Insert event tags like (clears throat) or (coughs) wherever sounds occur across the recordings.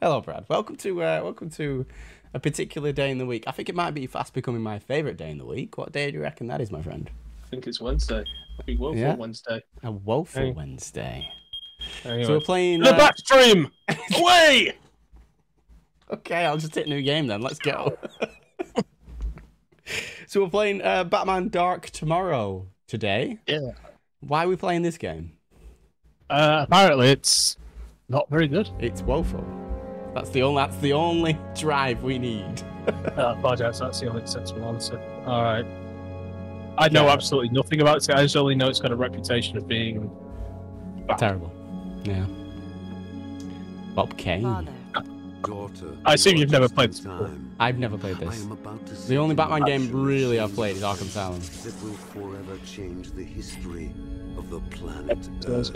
Hello, Brad. Welcome to uh, welcome to a particular day in the week. I think it might be fast becoming my favourite day in the week. What day do you reckon that is, my friend? I think it's Wednesday. Happy Woeful Yeah. Wednesday. A woeful Hey. Wednesday. Anyway. So we're playing. the uh, back stream! (laughs) Away! Okay, I'll just hit new game then. Let's go. (laughs) so we're playing uh, Batman Dark Tomorrow today. Yeah. Why are we playing this game? Uh, apparently it's not very good. It's woeful. That's the only. That's the only drive we need. (laughs) Uh, apologize, that's the only sensible answer. Alright. I know Yeah. absolutely nothing about it. I just only know it's got a reputation of being bad. Terrible. Yeah. Bob Kane. Father, Daughter, I assume you you've never played this before. time. I've never played this. am about to The only Batman game really I've played is Arkham Asylum. That will forever change the history of the planet Earth.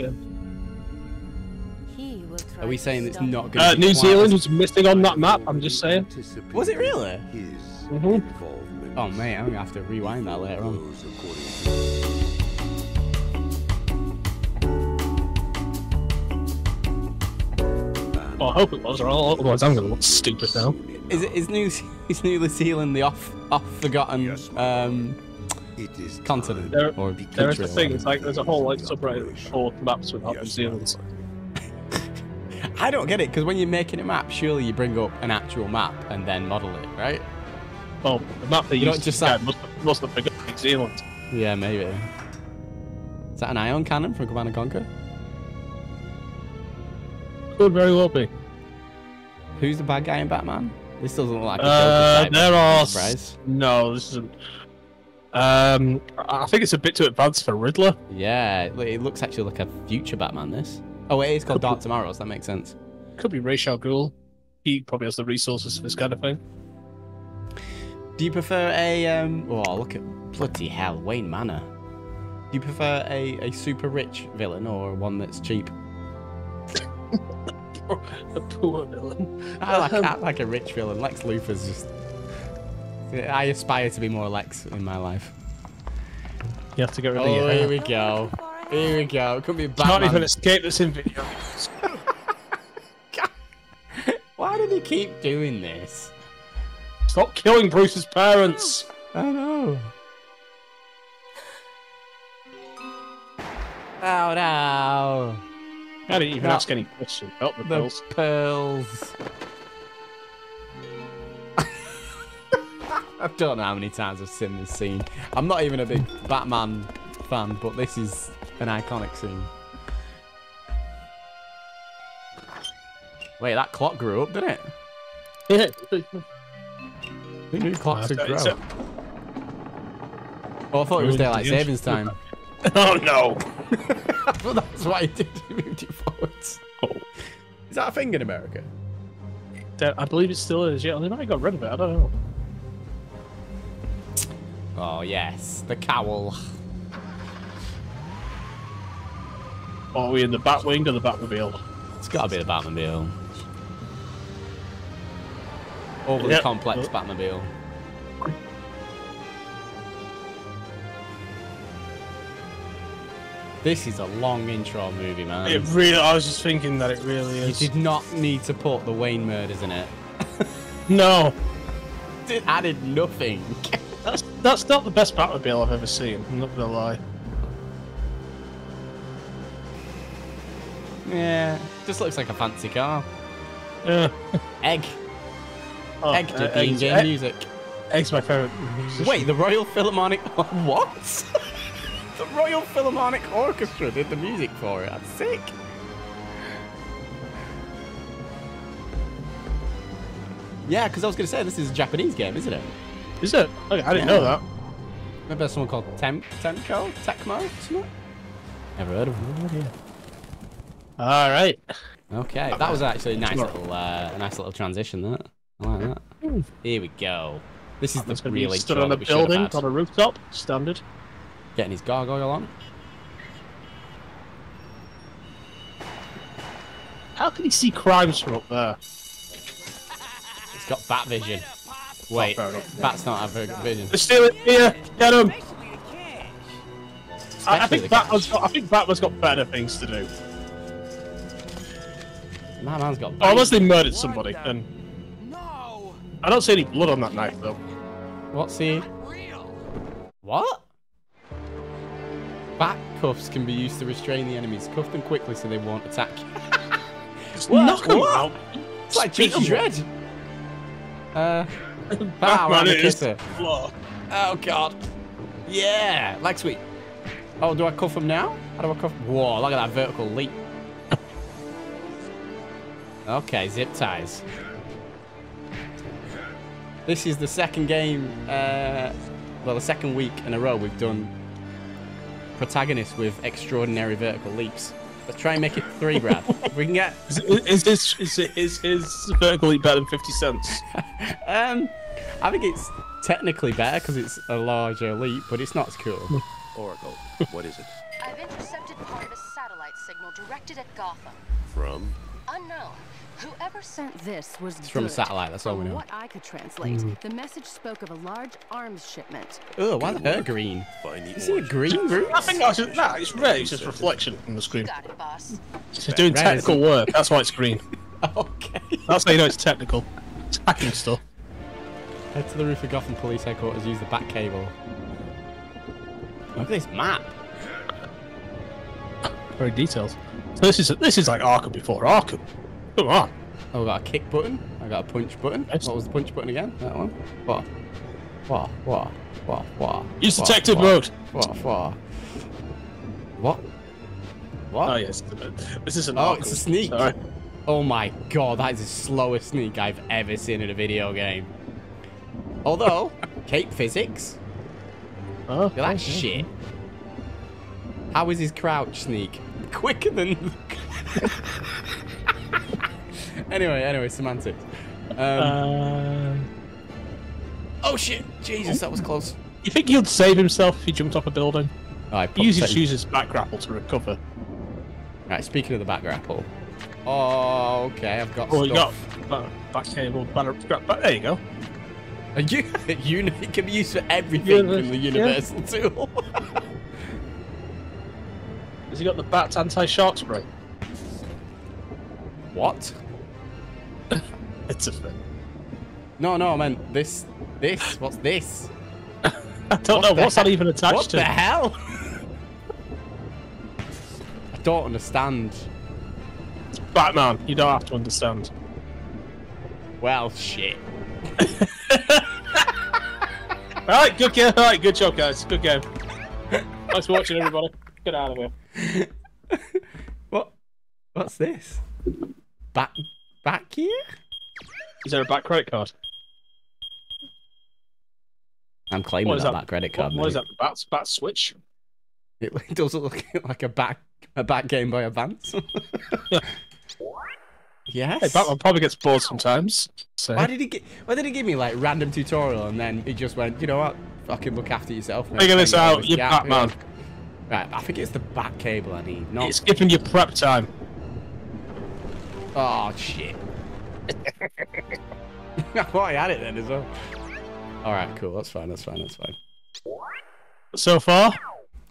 Are we saying it's not me. going Uh, to be New quite Zealand as- was missing on that map, I'm just saying. Was it really? His Mhm. Oh mate, I'm gonna have to rewind that later on. goes according to Well, I hope it was, or otherwise I'm going to look stupid now. Is it is New (laughs) is New Zealand the off off forgotten um It is continent There- or There is country? the thing, it's like there's a whole like subreddit for maps with New Zealand. I don't get it because when you're making a map, surely you bring up an actual map and then model it, right? Well, the map they You don't used just to have- must have, must have forgotten New Zealand. Yeah, maybe. Is that an ion cannon from Command and Conquer? Could very well be. Who's the bad guy in Batman? This doesn't look like a Uh, Joker type there are surprise. No, this isn't. Um, I think it's a bit too advanced for Riddler. Yeah, it looks actually like a future Batman. This. Oh, it is called Dark Tomorrow, so that makes sense. Could be Ra's al Ghul. He probably has the resources for this kind of thing. Do you prefer a um? Oh, look at bloody hell, Wayne Manor. Do you prefer a, a super rich villain or one that's cheap? (laughs) a poor villain. I like, Um, I like a rich villain. Lex Luthor's just. I aspire to be more Lex in my life. You have to get rid of Oh, your here we go. Here we go. It could be Can't even escape this in video. (laughs) Why did he keep doing this? Stop killing Bruce's parents. (gasps) I know. Oh no. I didn't even No. ask any questions about the The bills. pearls. (laughs) I don't know how many times I've seen this scene. I'm not even a big Batman fan, but this is an iconic scene. Wait, that clock grew up, didn't it? Yeah. Who knew clocks would uh, grow? It's Oh, I thought it was daylight savings time. (laughs) Oh no. (laughs) I thought that's why he did he moved it forwards. Oh. Is that a thing in America? I believe it still is. Yeah, they might have got rid of it. I don't know. Oh yes, the cowl. Are we in the Batwing or the Batmobile? It's got to be the Batmobile. Overly Yep. complex Batmobile. This is a long intro movie, man. It really. I was just thinking that it really is. you did not need to put the Wayne murders in it. No, It added nothing. that's that's not the best Batmobile I've ever seen. I'm not gonna lie. Yeah, just looks like a fancy car. Yeah. Egg. Oh, Egg did uh, the Egg's- in-game music. Egg's my favorite. musician. Wait, the Royal Philharmonic. (laughs) What? the Royal Philharmonic Orchestra did the music for it. That's sick. Yeah, because I was going to say this is a Japanese game, isn't it? is it? Okay, I didn't Yeah. know that. Maybe there's someone called Tem Temco? Tecmo? Never heard of them. All right. Okay, that was actually a nice little, uh, a nice little transition. That I like that. Here we go. This is It's the gonna stood on a that we should have building had. on a rooftop. Standard. Getting his gargoyle on. How can he see crimes from up there? He's got bat vision. Wait, fair enough. bats don't have very good vision. They're still here. Get him. I, I think the Batman's got. I think Batman's got better things to do. My man's got. Oh, unless bite. they murdered somebody, then. I don't see any blood on that knife, though. What's he? What? Bat cuffs can be used to restrain the enemies. Cuff them quickly so they won't attack you. (laughs) Just What? knock 'em What? out. It's like Beat 'em. Judge Dredd. Uh, pow, Batman and a is kisser. floor. Oh god. Yeah, like sweet. Oh, do I cuff him now? How do I cuff? Whoa, look at that vertical leap. Okay, zip ties. This is the second game, uh, well, the second week in a row we've done protagonists with extraordinary vertical leaps. Let's try and make it three, Brad. (laughs) We can get Is, is this is, it- is his vertical leap better than 50 cents? (laughs) Um, I think it's technically better because it's a larger leap, but it's not as cool. (laughs) Oracle, what is it? I've intercepted part of a satellite signal directed at Gotham. From? Unknown. Whoever sent Sent this was It's from a satellite, that's all we From know. what I could translate, mm. the message spoke of a large arms shipment. Oh, why's her green? Find the Is he a origin. green root? I think that's just, nah, it's red. It's just reflection on the screen. got it, boss. It's doing Red technical work. That's why it's green. (laughs) Okay. That's how you know it's technical. It's hacking stuff. Head to the roof of Gotham Police Headquarters. Use the bat cable. Look at this map. Very detailed. So this is this is like Arkham before Arkham. Come on. Oh, I got a kick button. I got a punch button. What was the punch button again? That one. What? What? What? What? What? Use what, detective what, mode. What? What? What? What? Oh yes, this is an Oh, Arkham. it's a sneak. Sorry. Oh my god, that is the slowest sneak I've ever seen in a video game. Although, (laughs) cape physics, Oh, look at that okay. shit. How is his crouch sneak? Quicker than. anyway, anyway, semantics. Um, Uh, oh shit! Jesus, that was close. you think he'd save himself if he jumped off a building? Oh, I He uses his bat grapple to recover. Right, speaking of the bat grapple. Oh, okay, I've got Oh, you got back, cable, back, there you go. (laughs) A uni- it can be used for everything Yeah, in the yeah. universal tool. (laughs) Has he got the bat's anti-shark spray? what? (laughs) It's a thing. No, no, I meant this. This. What's this? (laughs) I don't What know what's that even attached What to. What the hell? I don't understand. Batman, you don't have to understand. Well, shit. (laughs) All right, good game. All right, good job, guys. Good game. Thanks for watching, everybody. Get out of here. (laughs) What? What's this? Back, back here? Is there a bat credit card? I'm claiming What is that, that? back credit What, card. what is mate. that? Bat, bat switch? It doesn't look like a back, a back game by Advance. (laughs) yes. Hey, Batman probably gets bored sometimes. So. Why did he get? Why did he give me like random tutorial and then he just went, you know what? Fucking look after yourself. Figure this out, this you're gap." Batman. Right, I think it's the bat cable I need. Not. It's giving you prep time. Oh shit. (laughs) well, I had it then as well. All right, cool. That's fine. That's fine. That's fine. So far,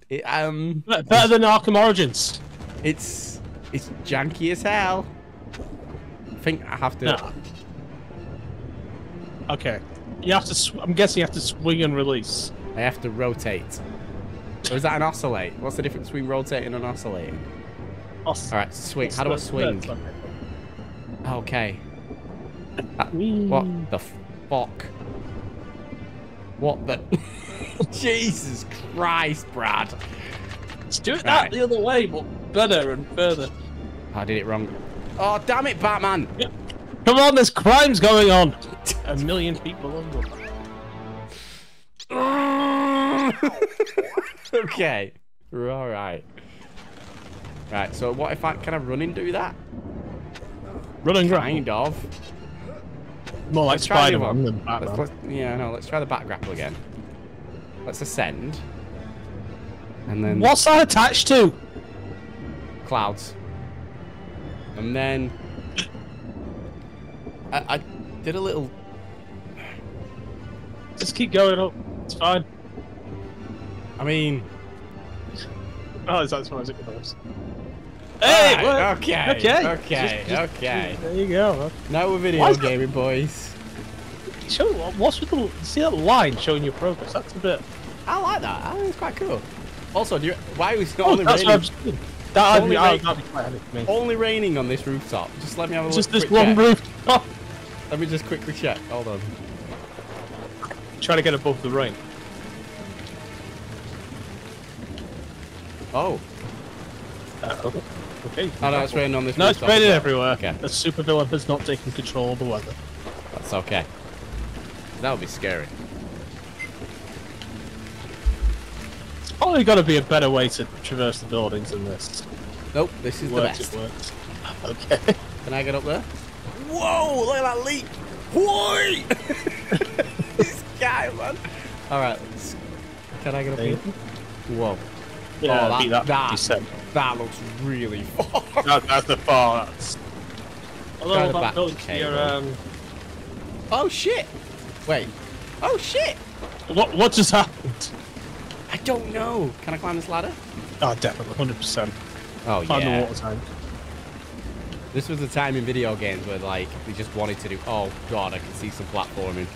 It, um, Be- better than Arkham Origins. it's it's janky as hell. I think I have to. No. Okay. You have to. Sw- I'm guessing you have to swing and release. I have to rotate. Or is that an oscillate? What's the difference between rotating and oscillating? All right, swing. How do I swing? Okay. Uh, what the fuck? What the? (laughs) Jesus Christ, Brad! Let's do it Right. that the other way, but better and further. I did it wrong. Oh damn it, Batman! Come on, there's crimes going on. (laughs) A million people under. (laughs) okay, we're all right. Right. So what if I can I run and do that? Run and Kind grind. of. More like Let's Spider-Man one. than Let's, Batman. let's, yeah, no. Let's try the bat grapple again. Let's ascend. And then What's that attached to? clouds. And then I, I did a little. Just keep going up. It's fine. I mean, Oh, is that as far as it goes? Hey, Right, okay, okay, okay, Just- just- okay. There you go. Now we're video Why is that- gaming, boys. Show what's with the see that line showing your progress? That's a bit. I like that. I think it's quite cool. Also, do you, why was it Oh, only that's what raining? That Only would be, rain- be quite handy for me. Only raining on this rooftop. Just let me have a Just look. this quick one check. roof. Oh, Let me just quickly check. Hold on. Trying to get above the rain. Oh, Uh, okay. oh no, it's raining on this No, it's raining well. everywhere. Okay. The supervillain has not taken control of the weather. That's okay. That would be scary. Probably got to be a better way to traverse the buildings than this. Nope, this is the Works, best. it works. (laughs) Okay. Can I get up there? Whoa, look at that leap! Whoa! (laughs) this guy, man. All right, let's. Can I get up There Whoa, Yeah, Oh, that- beat that, that- descent. that looks really (laughs) far. That, that's the far. That's... Try Although the that back building's cable. near, um, Oh shit! Wait. Oh shit! what what just happened? I don't know. Can I climb this ladder? Oh, definitely, hundred percent. Oh Find the yeah. water tank. This was the time in video games where like they just wanted to do. Oh god, I can see some platforming.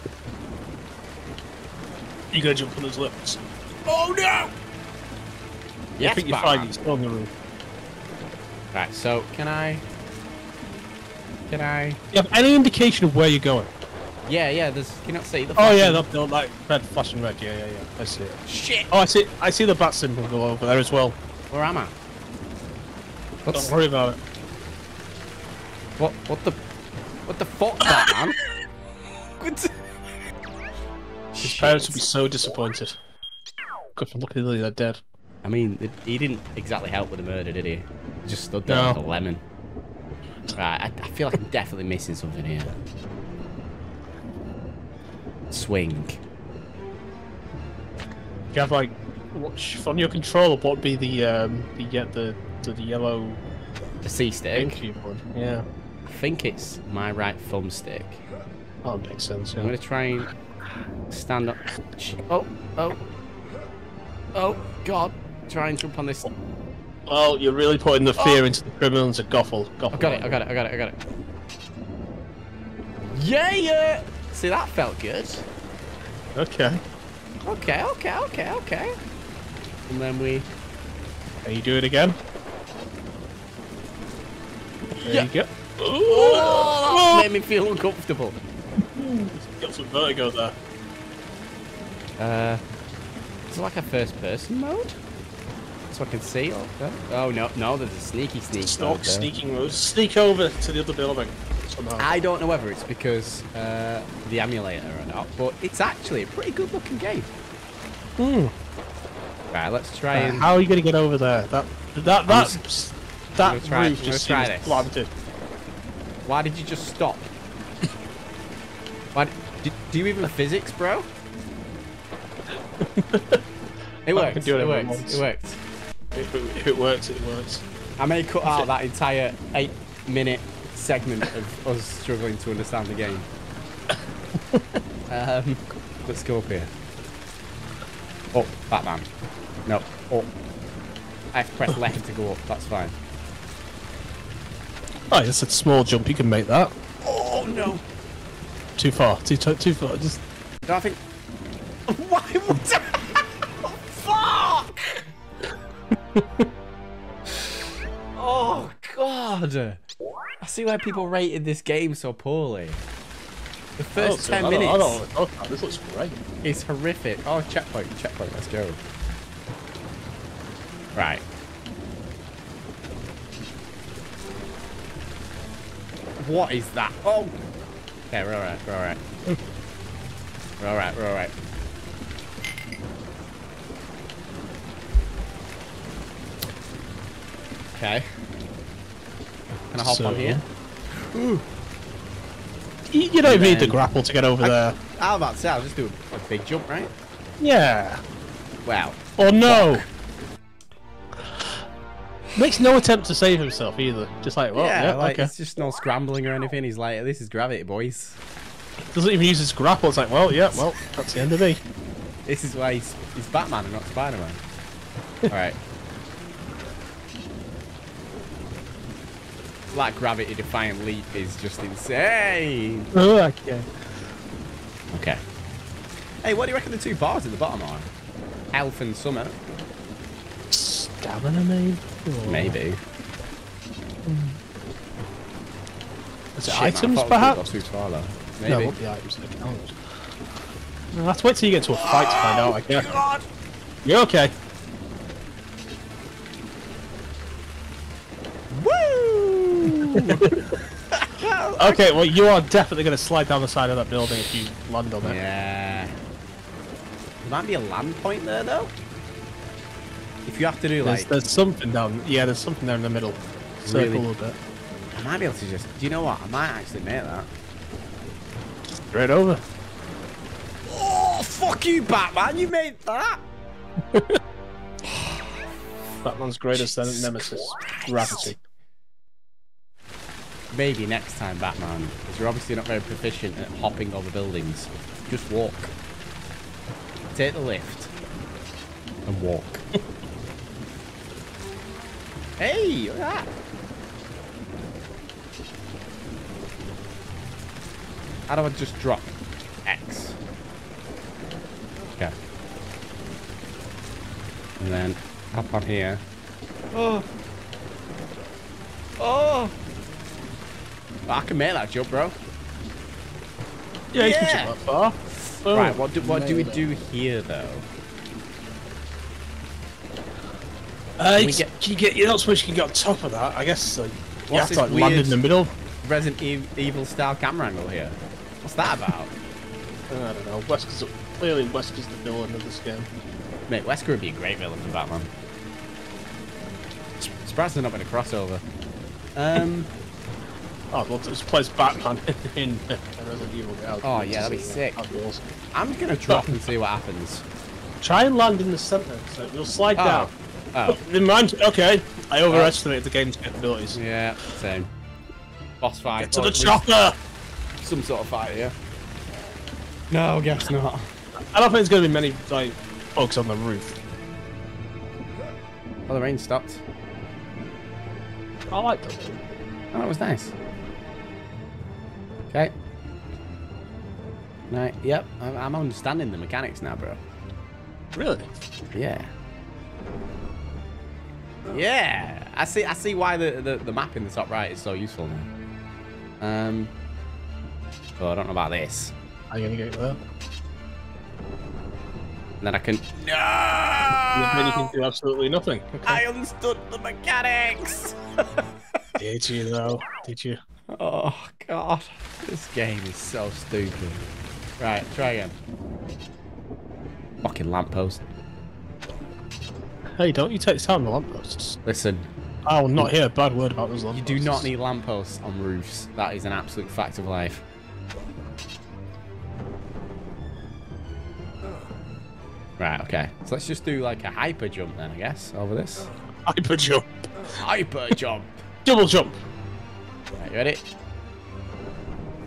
You gotta jump on those lifts. Oh no! I think you're Batman. fine. You're still on the roof. Right, so can I? Can I? You have any indication of where you're going? Yeah, yeah. There's. Can you not see the? Oh yeah, flashing- that, that like red, flashing red. Yeah, yeah, yeah. I see it. Shit! Oh, I see. I see the bat symbol go over there as well. Where am I? What's Don't worry about it. what? What the? What the fuck, Batman? what? (laughs) His parents would be so disappointed. Look at they're dead. I mean, it, he didn't exactly help with the murder, did he? He just stood there No. like a lemon. Right, I, I feel like I'm definitely missing something here. Swing. You have like, what, sh- on your controller, what would be the um the get the, the the yellow The C stick. Yeah, I think it's my right thumbstick. that makes sense. I'm gonna try and stand up. Oh, oh, oh, God! Try and jump on this. Well, you're really putting the fear oh. into the criminals at Gothel. Gothel I got it! I got it! I got it! I got it! Yeah, yeah. See, that felt good. Okay. Okay, okay, okay, okay. And then we. Can you do it again? There Yeah. you go. Oh, that made me feel uncomfortable. Got some vertigo there. Uh, is it like a first-person mode? So I can see. Oh, oh no, no, there's a sneaky sneak. mode Stalk, there. sneaking moves. Sneak over to the other building. Somehow. I don't know whether it's because uh, the emulator or not, but it's actually a pretty good-looking game. Hmm. Right, let's try Uh, and. how are you going to get over there? That that that just- that try- roof just gonna seems planted. Why did you just stop? Did, do you even physics, bro? (laughs) It works. do it It once. It worked. If it, if it works, it works. I may cut out that entire eight-minute segment of us struggling to understand the game. (laughs) um, let's go up here. Oh, Batman. No. Oh. I have to press left to go up. That's fine. Oh, it's a small jump. You can make that. Oh no! Too far. Too too, too far. Just No, I think. (laughs) Why would Fuck! (laughs) oh god! I see why people rated this game so poorly. The first oh, ten I don't- minutes I don't, oh, this looks great. It's horrific. Oh, checkpoint, checkpoint. Let's go. Right. What is that? Oh. Okay, we're alright. We're alright. We're alright. We're alright. Okay. Can I hop So- on here? You, you don't need the grapple to get over I- there. I was about to say, I'll just do a big jump, right? Yeah. Wow. Or no. Makes no attempt to save himself either. Just like, well, yeah, yeah, like okay. it's just no scrambling or anything. He's like, this is gravity, boys. Doesn't even use his grapple. It's like, well, yeah, well, that's the end of me. This is why he's, he's Batman and not Spider-Man. (laughs) Alright. that gravity defiant leap is just insane. Oh, okay. Okay. Hey, what do you reckon the two bars at the bottom are? Health and summer. Stamina, maybe? Or- Maybe. Is it Shit, man, I items, thought it was perhaps? too far, though. No, Maybe. it won't be items. they're counters. No, Let's wait till you get to a fight to find out, I guess. Oh, God. You're okay. Woo! (laughs) Okay, well, you are definitely going to slide down the side of that building if you land on it. yeah. There might be a land point there, though. If you have to do There's, like, there's something down. Yeah, there's something there in the middle. Circle Really? a little bit. I might be able to just. Do you know what? I might actually make that. Straight over. Oh, fuck you, Batman! You made that. (laughs) Batman's greatest Jesus nemesis, Christ. gravity. Maybe next time, Batman, because you're obviously not very proficient at hopping over buildings. Just walk. Take the lift and walk. (laughs) hey, look at that. How do I just drop X? Okay. And then up on here. Oh. Oh. I can make that jump, bro. Yeah, you Yeah. can jump that far. Boom. Right, oh. what do, what do we it. do here, though? Uh, we you, get- get, you get. You're not supposed to get on top of that. I guess uh, you What's have to this like, land in the middle. Resident Ev- Evil style camera angle here. What's that about? I don't know. Wesker's clearly Wesker's the villain of this game. Mate, Wesker would be a great villain for Batman. S- Surprised there's not been a crossover. Um. (laughs) Oh, well, this plays Batman (laughs) in Resident Evil. Yeah, Oh, yeah, that'd be sick. That'd be awesome. I'm gonna drop and see what happens. Try and land in the center, so you'll slide Oh. down. Oh. Never mind. Okay, I overestimated the game's capabilities. Yeah, same. Boss fight. Get to the chopper. Some sort of fight, yeah. No, guess not. I don't think there's going to be many like folks on the roof. Oh, the rain stopped. I like them. Oh, that was nice. Okay. Right, yep, I'm, I'm understanding the mechanics now, bro. Really? Yeah. Yeah, I see. I see why the, the the map in the top right is so useful now. Um. Oh, I don't know about this. Are you going to get there? And then I can. Then you can No! do absolutely nothing. Okay. I understood the mechanics. (laughs) Did you though? Did you? oh God, this game is so stupid. Right, try again. Fucking lamppost. Hey, don't you take on the lampposts. Listen, I will not hear a bad word about those lampposts. you do not need lampposts on roofs. That is an absolute fact of life. Right, okay. So let's just do like a hyper jump then, I guess, over this. hyper jump, Hyper (laughs) jump. double jump. Right, you ready?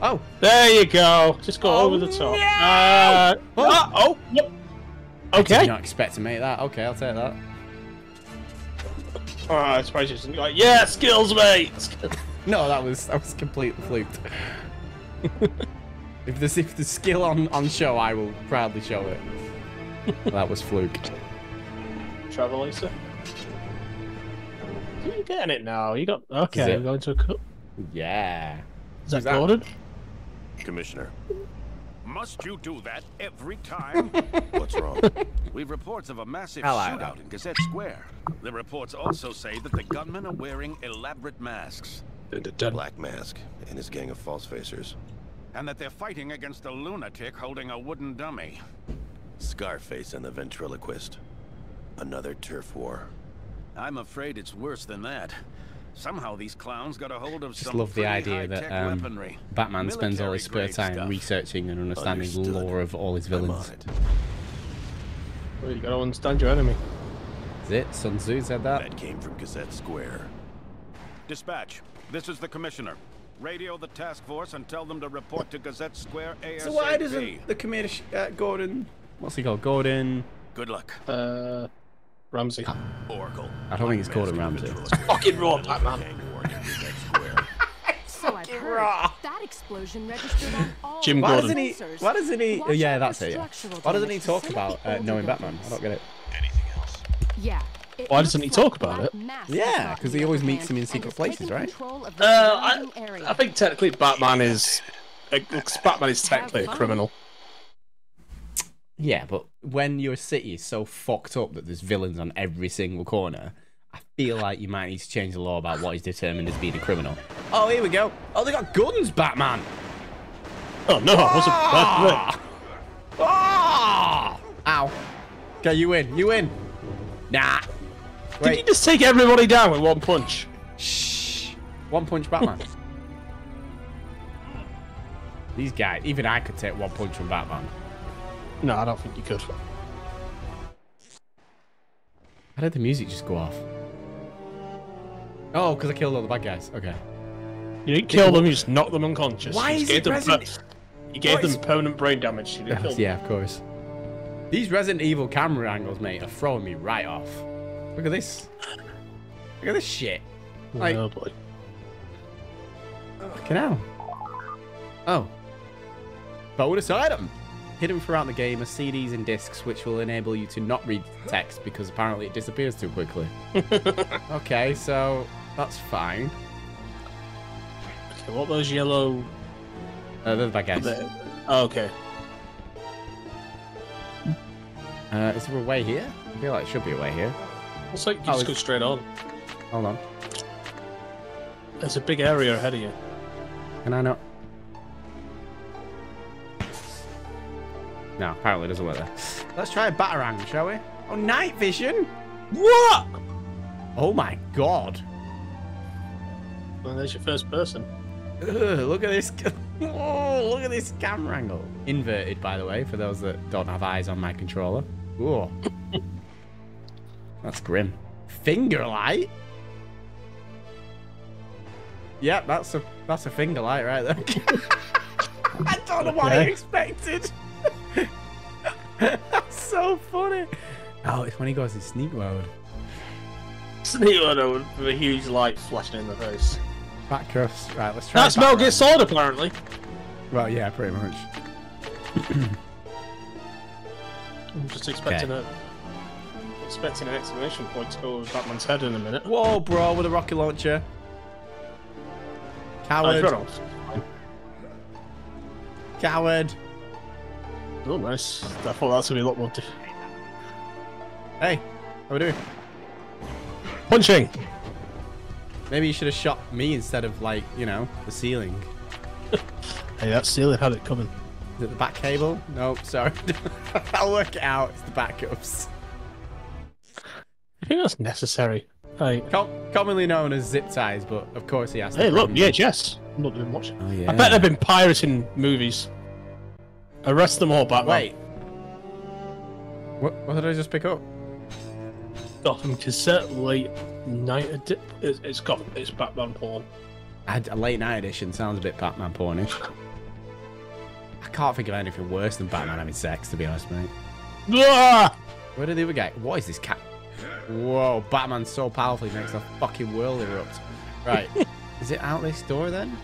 Oh, There you go. Just go Oh, over the top. no! Uh, Oh. oh, yep. did Okay. not expect to make that. Okay, I'll take that. Oh, I suppose you just like, yeah, skills, mate. No, that was that was completely fluked. (laughs) if there's if the skill on on show, I will proudly show it. (laughs) that was fluke. Travel, Lisa. You're getting it now? You got okay. We're going to a cup. Yeah. Is that Is that- Gordon? Commissioner, Must you do that every (laughs) time? what's wrong? We've reports of a massive Hello. shootout in Gazette Square. The reports also say that the gunmen are wearing elaborate masks A Black Mask and his gang of false facers. and that they're fighting against a lunatic holding a wooden dummy. Scarface and the ventriloquist. Another turf war. I'm afraid it's worse than that. Somehow these clowns got a hold of Just some love the idea that um, weaponry. Batman spends all his spare time stuff. researching and understanding the lore of all his villains. it. Well, you gotta understand your enemy. Is it? Sun Tzu said that? That came from Gazette Square. Dispatch, this is the commissioner. Radio the task force and tell them to report to Gazette Square ASAP. So why doesn't the commissioner, uh, Gordon, what's he called? Gordon, Good luck. Uh, Ramsay. Oracle. I don't think it's called Gordon Mask and Ramsay. Fucking raw, Batman. Gang war in Gazette Square. (laughs) heard. raw. That explosion registered on all Jim of Why Gordon. doesn't he? Why doesn't he? Watch yeah, that's it. Yeah. Why doesn't he talk about uh, knowing Batman? I don't get it. Yeah. it Why looks doesn't he talk about it? Yeah, because he always meets him in secret places, right? control of the Uh, I. I think technically Batman is. Uh, Batman is technically a criminal. Yeah, but when your city is so fucked up that there's villains on every single corner, I feel like you might need to change the law about what is determined as being a criminal. Oh, here we go. Oh, they got guns, Batman. Oh no, I wasn't. Ah! Ah! Ow. Okay, you win. You win. Nah. Did you just take everybody down with one punch? Shh. One punch Batman. (laughs) These guys, even I could take one punch from Batman. No, I don't think you could. How did the music just go off? Oh, because I killed all the bad guys. Okay. You didn't kill them, you just knocked them unconscious. Why you is just gave it them Resident- You gave What them is- permanent brain damage. You didn't kill them. Yeah, of course. These Resident Evil camera angles, mate, are throwing me right off. Look at this. Look at this shit. Oh, like, oh boy. fucking hell. Oh. Bonus item. Hidden throughout the game are CDs and discs, which will enable you to not read text because apparently it disappears too quickly. (laughs) okay, so that's fine. Okay, what those yellow? Uh, they're the bad guys. there? Oh, okay. Uh, is there a way here? I feel like it should be a way here. Looks like you Oh, just go straight on. Hold on. There's a big area ahead of you. Can I not? No, apparently it doesn't work there. Let's try a Batarang, shall we? Oh, night vision? What? Oh my god. Well, there's your first person. Ugh, look at this. (laughs) Oh, look at this camera angle. Inverted, by the way, for those that don't have eyes on my controller. Ooh. (laughs) That's grim. Finger light? Yep, that's a that's a finger light right there. (laughs) I don't know what I expected. That's (laughs) so funny. Oh, it's when he goes in sneak mode. Sneak one with a huge light flashing in the face. Bat cuffs. Right, let's try. That's Gear Batarang. Solid, apparently. Well, yeah, pretty much. (clears throat) I'm just expecting a expecting an exclamation point to go over Batman's head in a minute. Whoa, bro, with a rocket launcher. Coward. he's run off. Coward. Oh, nice. I thought that's gonna be a lot more. Diff- Hey, how we doing? Punching. Maybe you should have shot me instead of, like, you know, the ceiling. (laughs) Hey, that ceiling had it coming. Is it the bat cable? No, sorry. (laughs) I'll work it out. It's the backups. I think that's necessary. Hey, Com- commonly known as zip ties, but of course he has to. hey, look, VHS. I'm not been watching. Oh, yeah. I bet they've been pirating movies. Arrest them all, Batman. Wait. What, what did I just pick up? Gotham cassette late night. Edi- it's, it's Gotham. It's Batman porn. I, a late night edition sounds a bit Batman pornish. I can't think of anything worse than Batman having sex, to be honest, mate. Ah! Where did the other guy? What is this cat? Whoa, Batman's so powerful he makes the fucking world erupt. Right. (laughs) is it out this door then?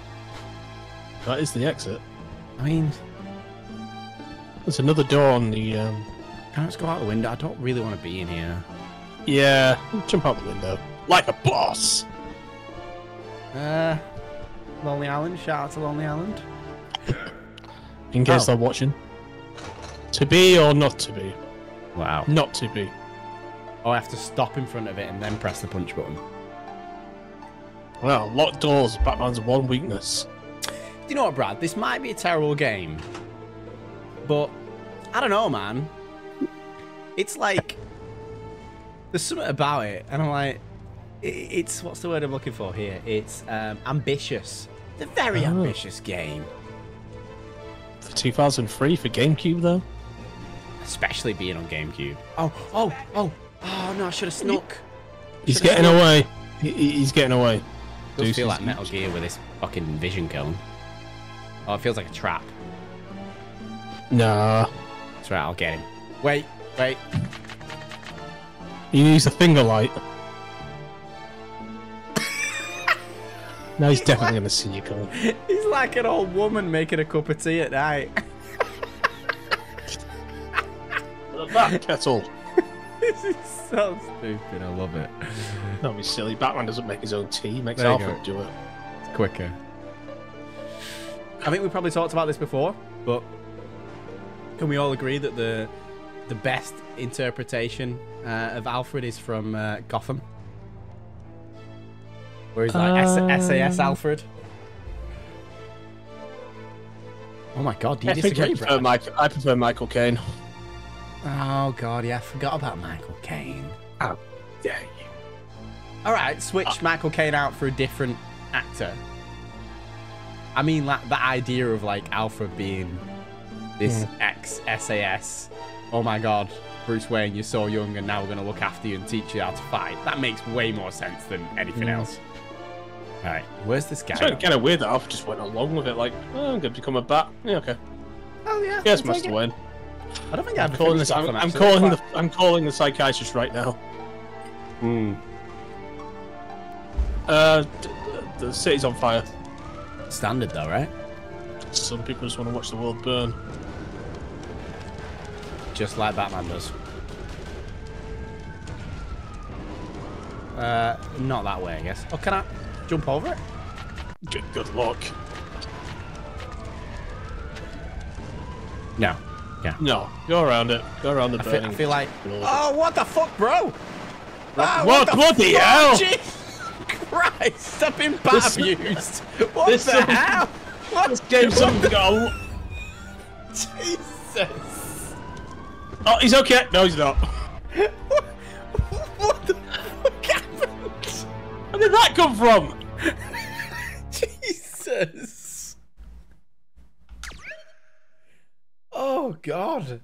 That is the exit. I mean, There's another door on the. Um... can I just go out the window? I don't really want to be in here. Yeah, jump out the window like a boss. Uh, Lonely Island. Shout out to Lonely Island. (coughs) In case Oh. they're watching. To be or not to be? Wow. Not to be. Oh, I have to stop in front of it and then press the punch button. Well, locked doors. Batman's one weakness. Do you know what, Brad? This might be a terrible game, but I don't know, man. It's like there's something about it, and I'm like, it's what's the word I'm looking for here? It's um, ambitious. It's a very Oh. ambitious game, For 2003 for GameCube, though. especially being on GameCube. Oh, oh, oh, oh no! I should have snuck. He's Should've getting snuck. away. He- he- he's getting away. Does Deuces. feel like Metal Gear with this fucking vision cone. Oh, it feels like a trap. Nah. That's right. I'll get him. Wait, wait. He needs a finger light. (laughs) No, he's definitely going to see you coming. He's like an old woman making a cup of tea at night. That kettle. (laughs) this is so stupid. I love it. Don't be silly. Batman doesn't make his own tea. He makes There you Alfred do it. It's quicker. I think we probably talked about this before, but can we all agree that the the best interpretation uh, of Alfred is from uh, Gotham? Where he's like S- SAS Alfred. Oh my god, do you I think I disagree, prefer, Brad? Michael, I prefer Michael Caine. Oh god, yeah, I forgot about Michael Caine. How dare you? All right, switch Michael Caine out for a different actor. I mean, like the idea of like Alfred being this ex SAS. Oh my God, Bruce Wayne, you're so young, and now we're gonna look after you and teach you how to fight. That makes way more sense than anything else. All right, where's this guy? It's kind of weird that Alfred just went along with it. Like, oh, I'm going to become a bat. Yeah, okay. Oh yeah, Yes, I'll Master. Wayne. I don't think I'm calling this. I'm, Gotham, I'm calling That's the. I'm calling the psychiatrist right now. Hmm. Uh, d- d- the city's on fire. standard though, right? Some people just want to watch the world burn. Just like Batman does. Uh, not that way, I guess. Oh, can I jump over it? Good, good luck. No. Yeah. No, go around it. Go around the I feel. I feel like. Oh, what the fuck, bro? Ah, what? the Bloody fuck? hell! Jesus (laughs) Christ! I've been bat This- (laughs) abused. What (laughs) this the hell? What? This game's something got a... Jesus. Oh, he's okay. No, he's not. What, what the fuck happened? Where did that come from? Jesus. Oh God.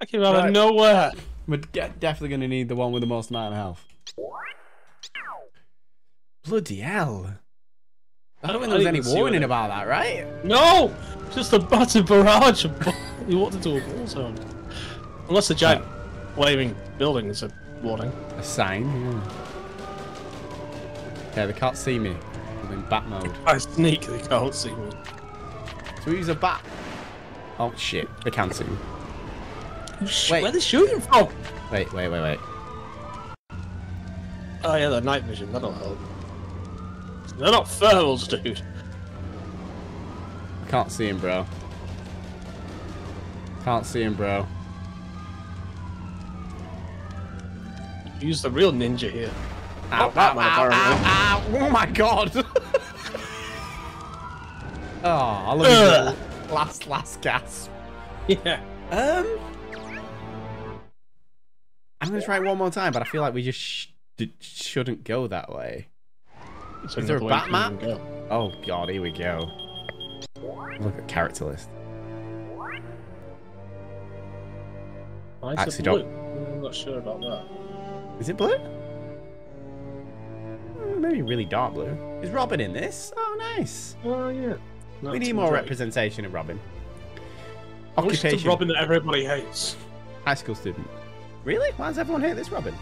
I came out Right. of nowhere. We're definitely going to need the one with the most amount of health. Bloody hell. I don't think there was any warning about that, right? No! Just a battered barrage of He walked into a war zone. Unless the giant waving building is a warning. A sign, yeah. Yeah, they can't see me. I'm in bat mode. I sneak, they can't see me. So we use a bat. Oh shit, they can see me. Oh, wait. Wait. Where are they shooting from? Wait, wait, wait, wait. Oh yeah, the night vision, that'll help. They're not thermals, dude. I can't see him, bro. Can't see him, bro. Use the real ninja here. Ow, Not Batman, ow, ow, ow, ow. Oh my god! oh, I love Ugh. his last, last gasp. Yeah. Um, I'm gonna try it one more time, but I feel like we just sh- d- shouldn't go that way. It's Is there a another bat map? go. Oh god, here we go. Look at character list. Why is Actually, don't- I'm not sure about that. Is it blue? Uh, Maybe really dark blue. Is Robin in this? Oh, nice. Oh yeah. we need more representation of Robin. What's the Robin that everybody hates? high school student. Really? Why does everyone hate this Robin?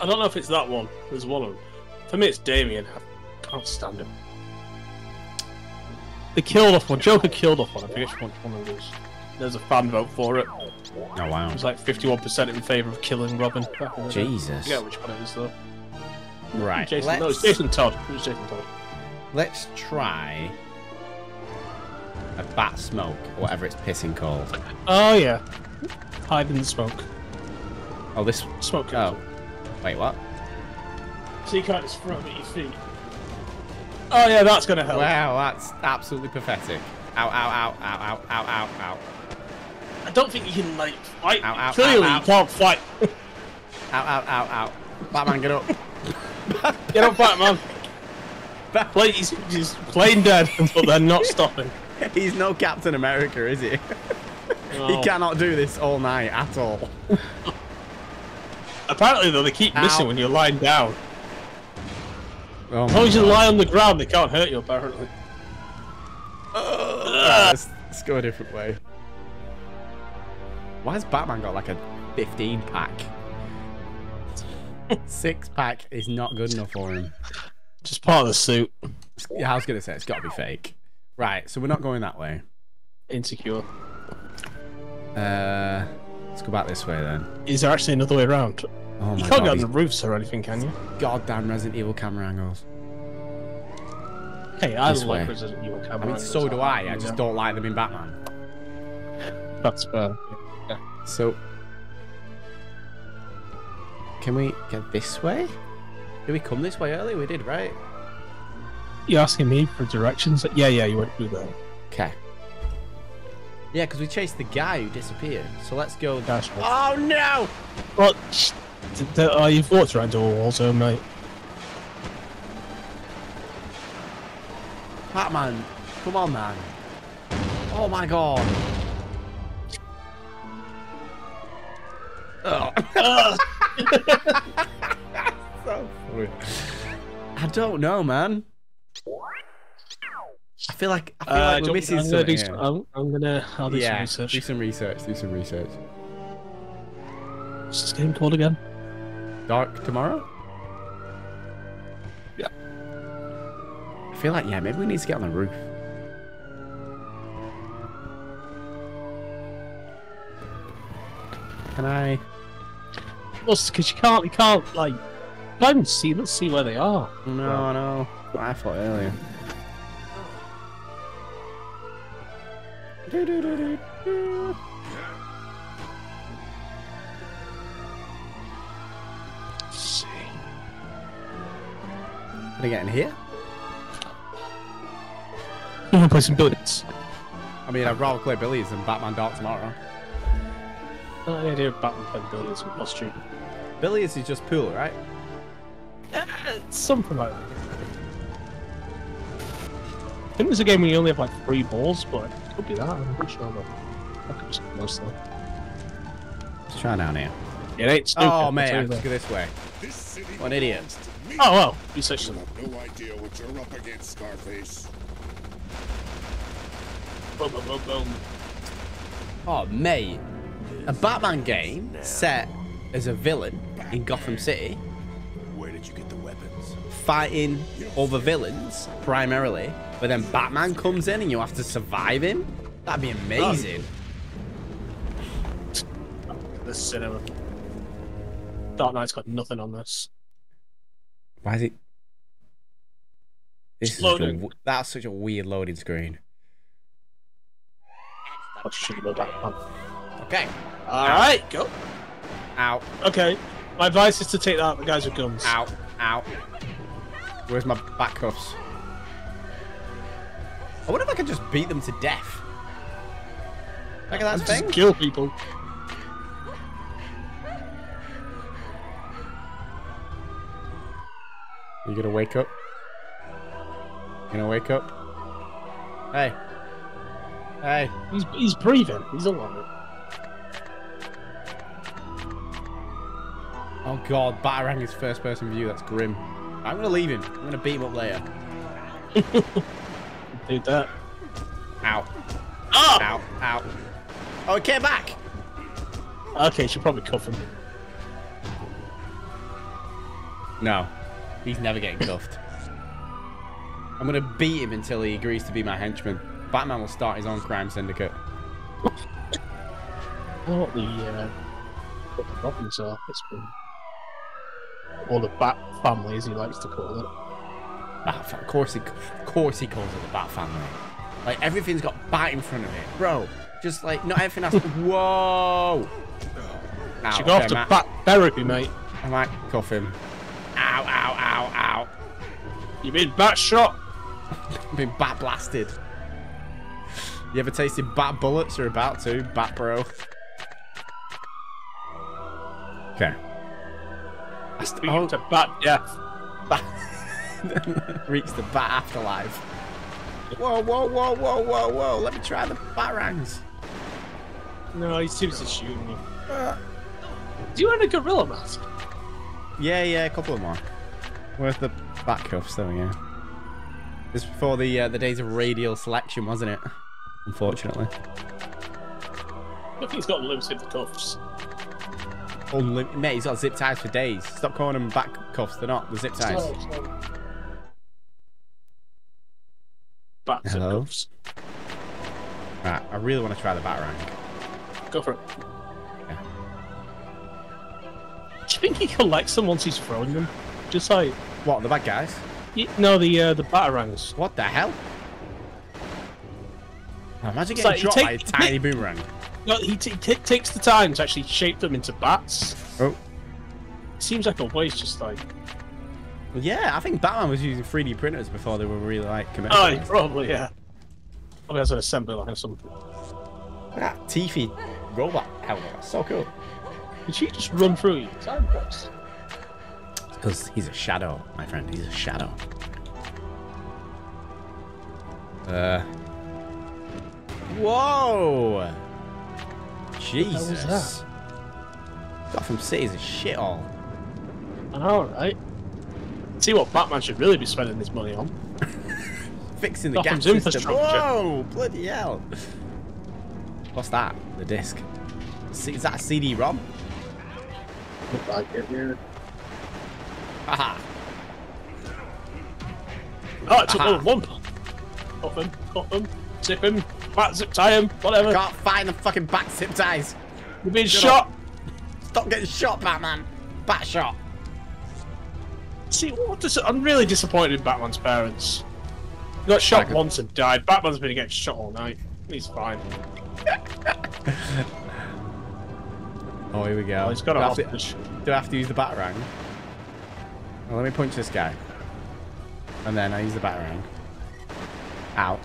I don't know if it's that one. There's one of them. For me, it's Damian. I can't stand him. They killed off one. Joker killed off one. I forget which one it is. There's a fan vote for it. Oh wow. It was like 51% in favour of killing Robin. back in the day. I Jesus. forget which one it is though. Right. Jason, no, it's Jason Todd. It was Jason Todd. let's try a bat smoke, or whatever it's pissing called. Oh yeah. Hide in the smoke. Oh, this. Smoke. Oh, wait, what? So you can't just throw it at your feet. Oh yeah, that's gonna help. Wow, that's absolutely pathetic. Ow, ow, ow, ow, ow, ow, ow, ow. I don't think you can like fight. Ow, ow, Clearly, ow, you can't fight. out, out, out, out. Batman, get up. (laughs) Get up, Batman. Play, he's, he's plain dead, (laughs) but they're not stopping. He's no Captain America, is he? (laughs) He cannot do this all night at all. Apparently, though, they keep Ow. missing when you're lying down. Oh As long as you lie on the ground, they can't hurt you, apparently. Uh, let's, let's go a different way. Why has Batman got like a 15 pack? (laughs) Six pack is not good enough for him. Just part of the suit. Yeah, I was gonna say it's got to be fake. Right, so we're not going that way. Insecure. Uh, let's go back this way then. Is there actually another way around? Oh you can't god, get on the roofs or anything, can you? goddamn Resident Evil camera angles. Hey, I This like way. Resident Evil camera. I mean, angles, so do I. I just don't like them in Batman. That's fair. So, can we get this way? Did we come this way earlier? We did, right? You asking me for directions? Yeah, yeah, you went through there. Okay. Yeah, because we chased the guy who disappeared. So let's go. Right. Oh no! Well, sh- d- d- uh, you've walked around all also, mate. Batman, come on, man. Oh my god. Oh. so funny. I don't know, man. I feel like I feel uh, like we're missing I'm gonna something. do some, I'm, I'm gonna. I'll do yeah, some do research. some research. Do some research. What's this game called again? Dark tomorrow. Yeah. I feel like yeah, maybe we need to get on the roof. Can I? Well, because you can't, you can't like. Not even see. Let's see where they are. No, Well- no. I thought earlier. Do-do-do-do-do. Let's see. Can I get in here? You want to play some billiards? I mean, I'd rather play billiards than Batman Dark tomorrow. I like the idea of Batman playing billiards with costume. Billiards is just pool, right? Uh, something like that. I think there's a game where you only have like three balls, but it could be that. I'm pretty sure. But I could just most of Let's try down here. It ain't stupid. Oh, I'll mate, I have to go this way. This What an idiot. belongs to me. Oh well, you say You so. have no idea what you're up against, Scarface. Boom, boom, boom, boom. Oh, mate. A Batman game set as a villain in Gotham City, Where did you get the weapons? fighting other villains primarily, but then Batman comes in and you have to survive him? That'd be amazing. The cinema. Dark Knight's got nothing on this. Why is it? This It's is such a that's such a weird loading screen. I should go back. Okay. Alright, go. Ow. Okay. My advice is to take out the guys with guns. Out. Out. Where's my bat cuffs? I wonder if I could just beat them to death. Look at that thing. Just kill people. You gonna wake up? You gonna wake up? Hey. Hey. He's he's breathing. He's alive. Oh god, Batarang is first person view. That's grim. I'm gonna leave him. I'm gonna beat him up later. (laughs) Do that. Ow. Oh! Ow. Ow. Oh, it came back. Okay, should probably cuff him. No. He's never getting cuffed. I'm gonna beat him until he agrees to be my henchman. Batman will start his own crime syndicate. I don't know what the uh, what the problems are. It's been or the Bat family, as he likes to call it. Bat of course he, of course he calls it the Bat Family. Like everything's got Bat in front of it, bro. Just like not everything has. (laughs) Whoa! Ow, Should go off to Matt. Bat therapy, mate. I might cuff him. Ow! Ow! Ow! Ow! You've been bat shot. I (laughs) Been bat blasted. You ever tasted bat bullets? You're about to, bat bro. Okay. I st- Beat oh, to bat death. bat- (laughs) reach the bat afterlife. Whoa! Whoa! Whoa! Whoa! Whoa! Whoa! Let me try the batarangs. No, he seems to shoot me. Do you want a gorilla mask? Yeah, yeah, a couple of more. Where's the bat cuffs? There we go. This was before the uh, the days of radial selection, wasn't it? Unfortunately. He's got limited cuffs. Unlim- Mate, he's got zip ties for days. Stop calling them bat cuffs. They're not. They're zip ties. So- so- bats and Hello? cuffs. Right, I really want to try the Batarang. Go for it. Yeah. Do you think he collects them once he's throwing them? Just like What, the bad guys? y- no, the uh, the batarangs. What the hell? Oh, imagine It's getting like shot take- by a tiny boomerang. No, he takes the time to actually shape them into bats. Oh. Seems like a waste, just like Well, yeah, I think Batman was using 3D printers before they were really like oh, commercial. probably yeah. Probably has an assembly line or something. Look at that teethy robot helmet. That's so cool. Did she just run through you? That? Because he's a shadow, my friend. He's a shadow. Uh. Whoa! Was Jesus. Gotham City's a shithole. All right. See what Batman should really be spending his money on. (laughs) Fixing the Gotham's gas system. infrastructure. Whoa! Bloody hell. What's that? The disc. C- Is that a CD-ROM? Look like it, yeah. Haha. Oh, it took Aha. Ah, all one. Cuff him, cuff him, zip him, bat zip tie him, whatever. Can't find the fucking bat zip ties. You're being Shut shot. Stop getting shot, Batman. Bat shot. See, what does I'm really disappointed in Batman's parents. He got shot Back- once and died. Batman's been getting shot all night. He's fine. (laughs) Oh, here we go. Oh, he's got do, I have to, hostage. do I have to use the Batarang? Well, let me punch this guy. And then I use the Batarang. Out.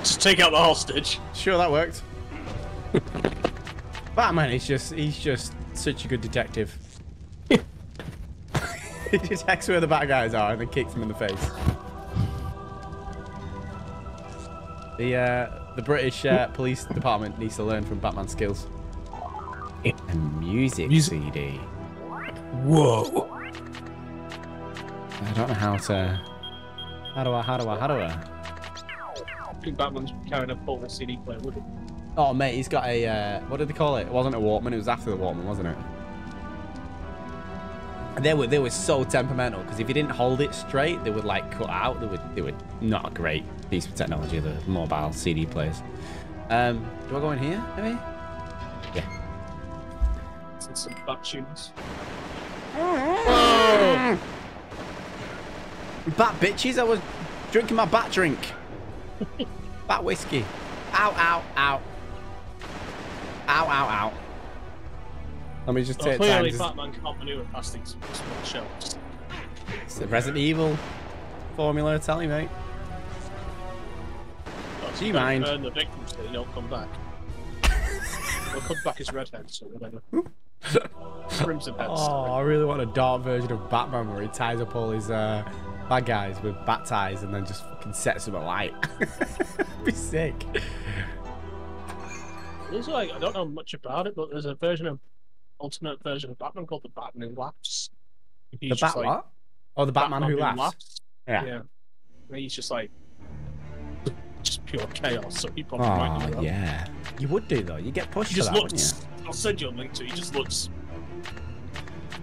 Just take out the hostage. Sure, that worked. (laughs) Batman is just, he's just such a good detective. (laughs) he detects where the bad guys are and then kicks them in the face. The, uh, the British uh, police department needs to learn from Batman's skills. A music, Music. CD. Whoa. I don't know how to... How do I, how do I, how do I? I think Batman's carrying a full CD player with him. Oh, mate, he's got a, uh, what did they call it? It wasn't a Walkman, it was after the Walkman, wasn't it? And they were, they were so temperamental, because if you didn't hold it straight, they would, like, cut out. They were, they were not a great piece of technology, the mobile CD players. Um, do I go in here, maybe? Yeah. Some, some bat tunes. Bat bitches, I was drinking my bat drink. (laughs) bat whiskey. Ow, ow, ow. Ow, ow, ow. Let me just Well, take time. clearly, Batman can't maneuver past these small shelves. It's the Resident Evil formula, tell you, mate. Oh, Do you mind? Burn the victims so they don't come back. (laughs) They'll come back as redheads or whatever. (laughs) Crimson heads. Oh, I really want a dark version of Batman where he ties up all his uh, bad guys with bat ties and then just fucking sets them alight. (laughs) be sick. There's like I don't know much about it, but there's a version of alternate version of Batman called the Batman Who Laughs. The Bat like, what? Oh, the Batman, who laughs. Yeah. Yeah. And he's just like just pure chaos. So he probably might do Oh, that. yeah. You would do, though. You get pushed He just that, looks. I'll send you a link to. He just looks.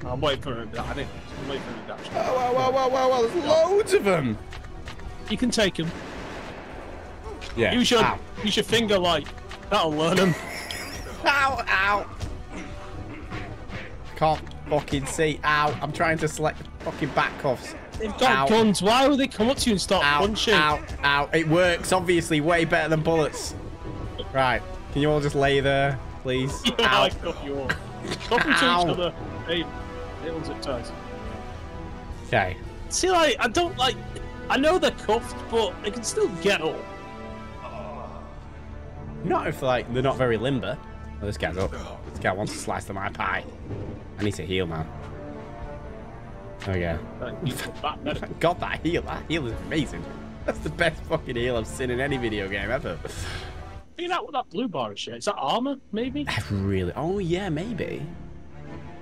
I'm waiting for him. I think I'm waiting for him. you? Oh, wow, wow, wow, whoa. There's loads of them. You can take them. Yeah. You should. Ow. You should finger like. That'll learn them. (laughs) Ow, ow. Can't fucking see. Ow. I'm trying to select fucking bat cuffs. They've got Ow. guns. Why would they come up to you and start Ow, punching? ow, ow. It works, obviously, way better than bullets. Right. Can you all just lay there, please? (laughs) Oh yeah, Ow. I you all. Them to each other. Hey, they all zip ties. Okay. See, like, I don't like. I know they're cuffed, but they can still get up. Not if, like, they're not very limber. Oh, this guy's up. This guy wants to slice of my pie. I need to heal, man. There we go. (laughs) Like, you can bat better. Thank God that heal. That heal is amazing. That's the best fucking heal I've seen in any video game ever. Figure out what that blue bar is. Shit. Is that armor? Maybe. I really. Oh yeah, maybe.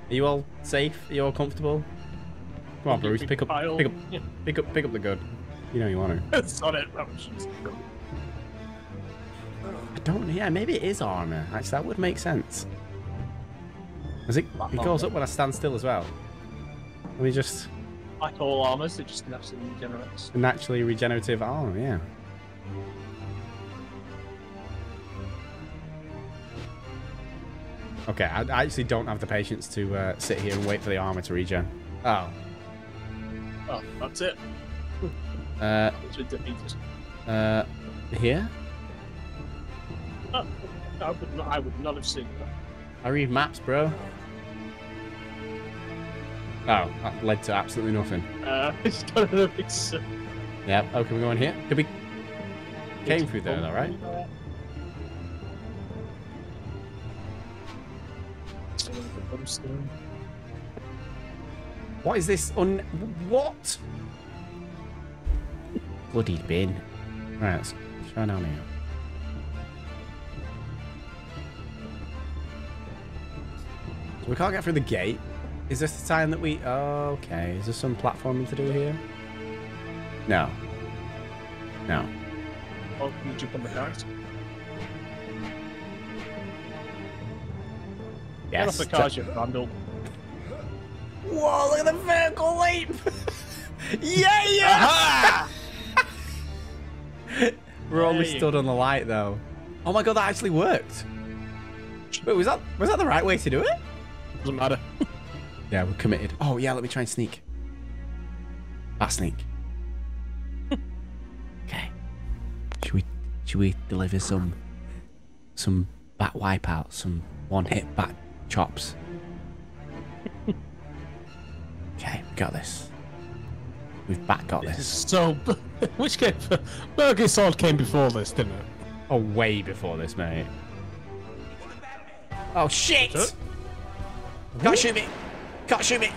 Are you all safe? Are you all comfortable? Come on, Bruce. Pick up, pick up, pick up, pick up the good. You know you want to. (laughs) That's not it. Oh, that I don't. Know, yeah, maybe it is armor. Actually, that would make sense. As it, it goes up when I stand still as well. Let me just. Like all armors, it just naturally regenerates. Naturally regenerative armor, yeah. Okay, I, I actually don't have the patience to uh, sit here and wait for the armor to regen. Oh. Oh, that's it. Uh, It's been defeated. uh, here? Oh, I would not. I would not have seen that. I read maps, bro. Oh, that led to absolutely nothing. Uh, I just don't know if it's. Uh, Yep. Oh, can we go in here? Could we came through there, though, right? Brimstone. What is this? Un what? Bloody bin. Right, let's try down here. So we can't get through the gate. Is this the time that we... Oh, okay. Is there some platforming to do here? No. No. Oh, can you jump on the cart? Get off Yes. the cart, you vandal. Whoa, look at the vertical leap! (laughs) yeah, yeah! We're only There stood on the light, though. Oh my god, that actually worked. Wait, was that was that the right way to do it? Doesn't matter. (laughs) Yeah, we're committed. Oh yeah, let me try and sneak. Bat sneak. (laughs) okay. Should we should we deliver some some bat wipeout, some one hit bat chops? (laughs) okay, we got this. We've back got this. (laughs) So, (laughs) which game? Burger Sword came before this, didn't it? Oh, way before this, mate. Oh shit! Shit. Can't shoot me! Can't shoot me!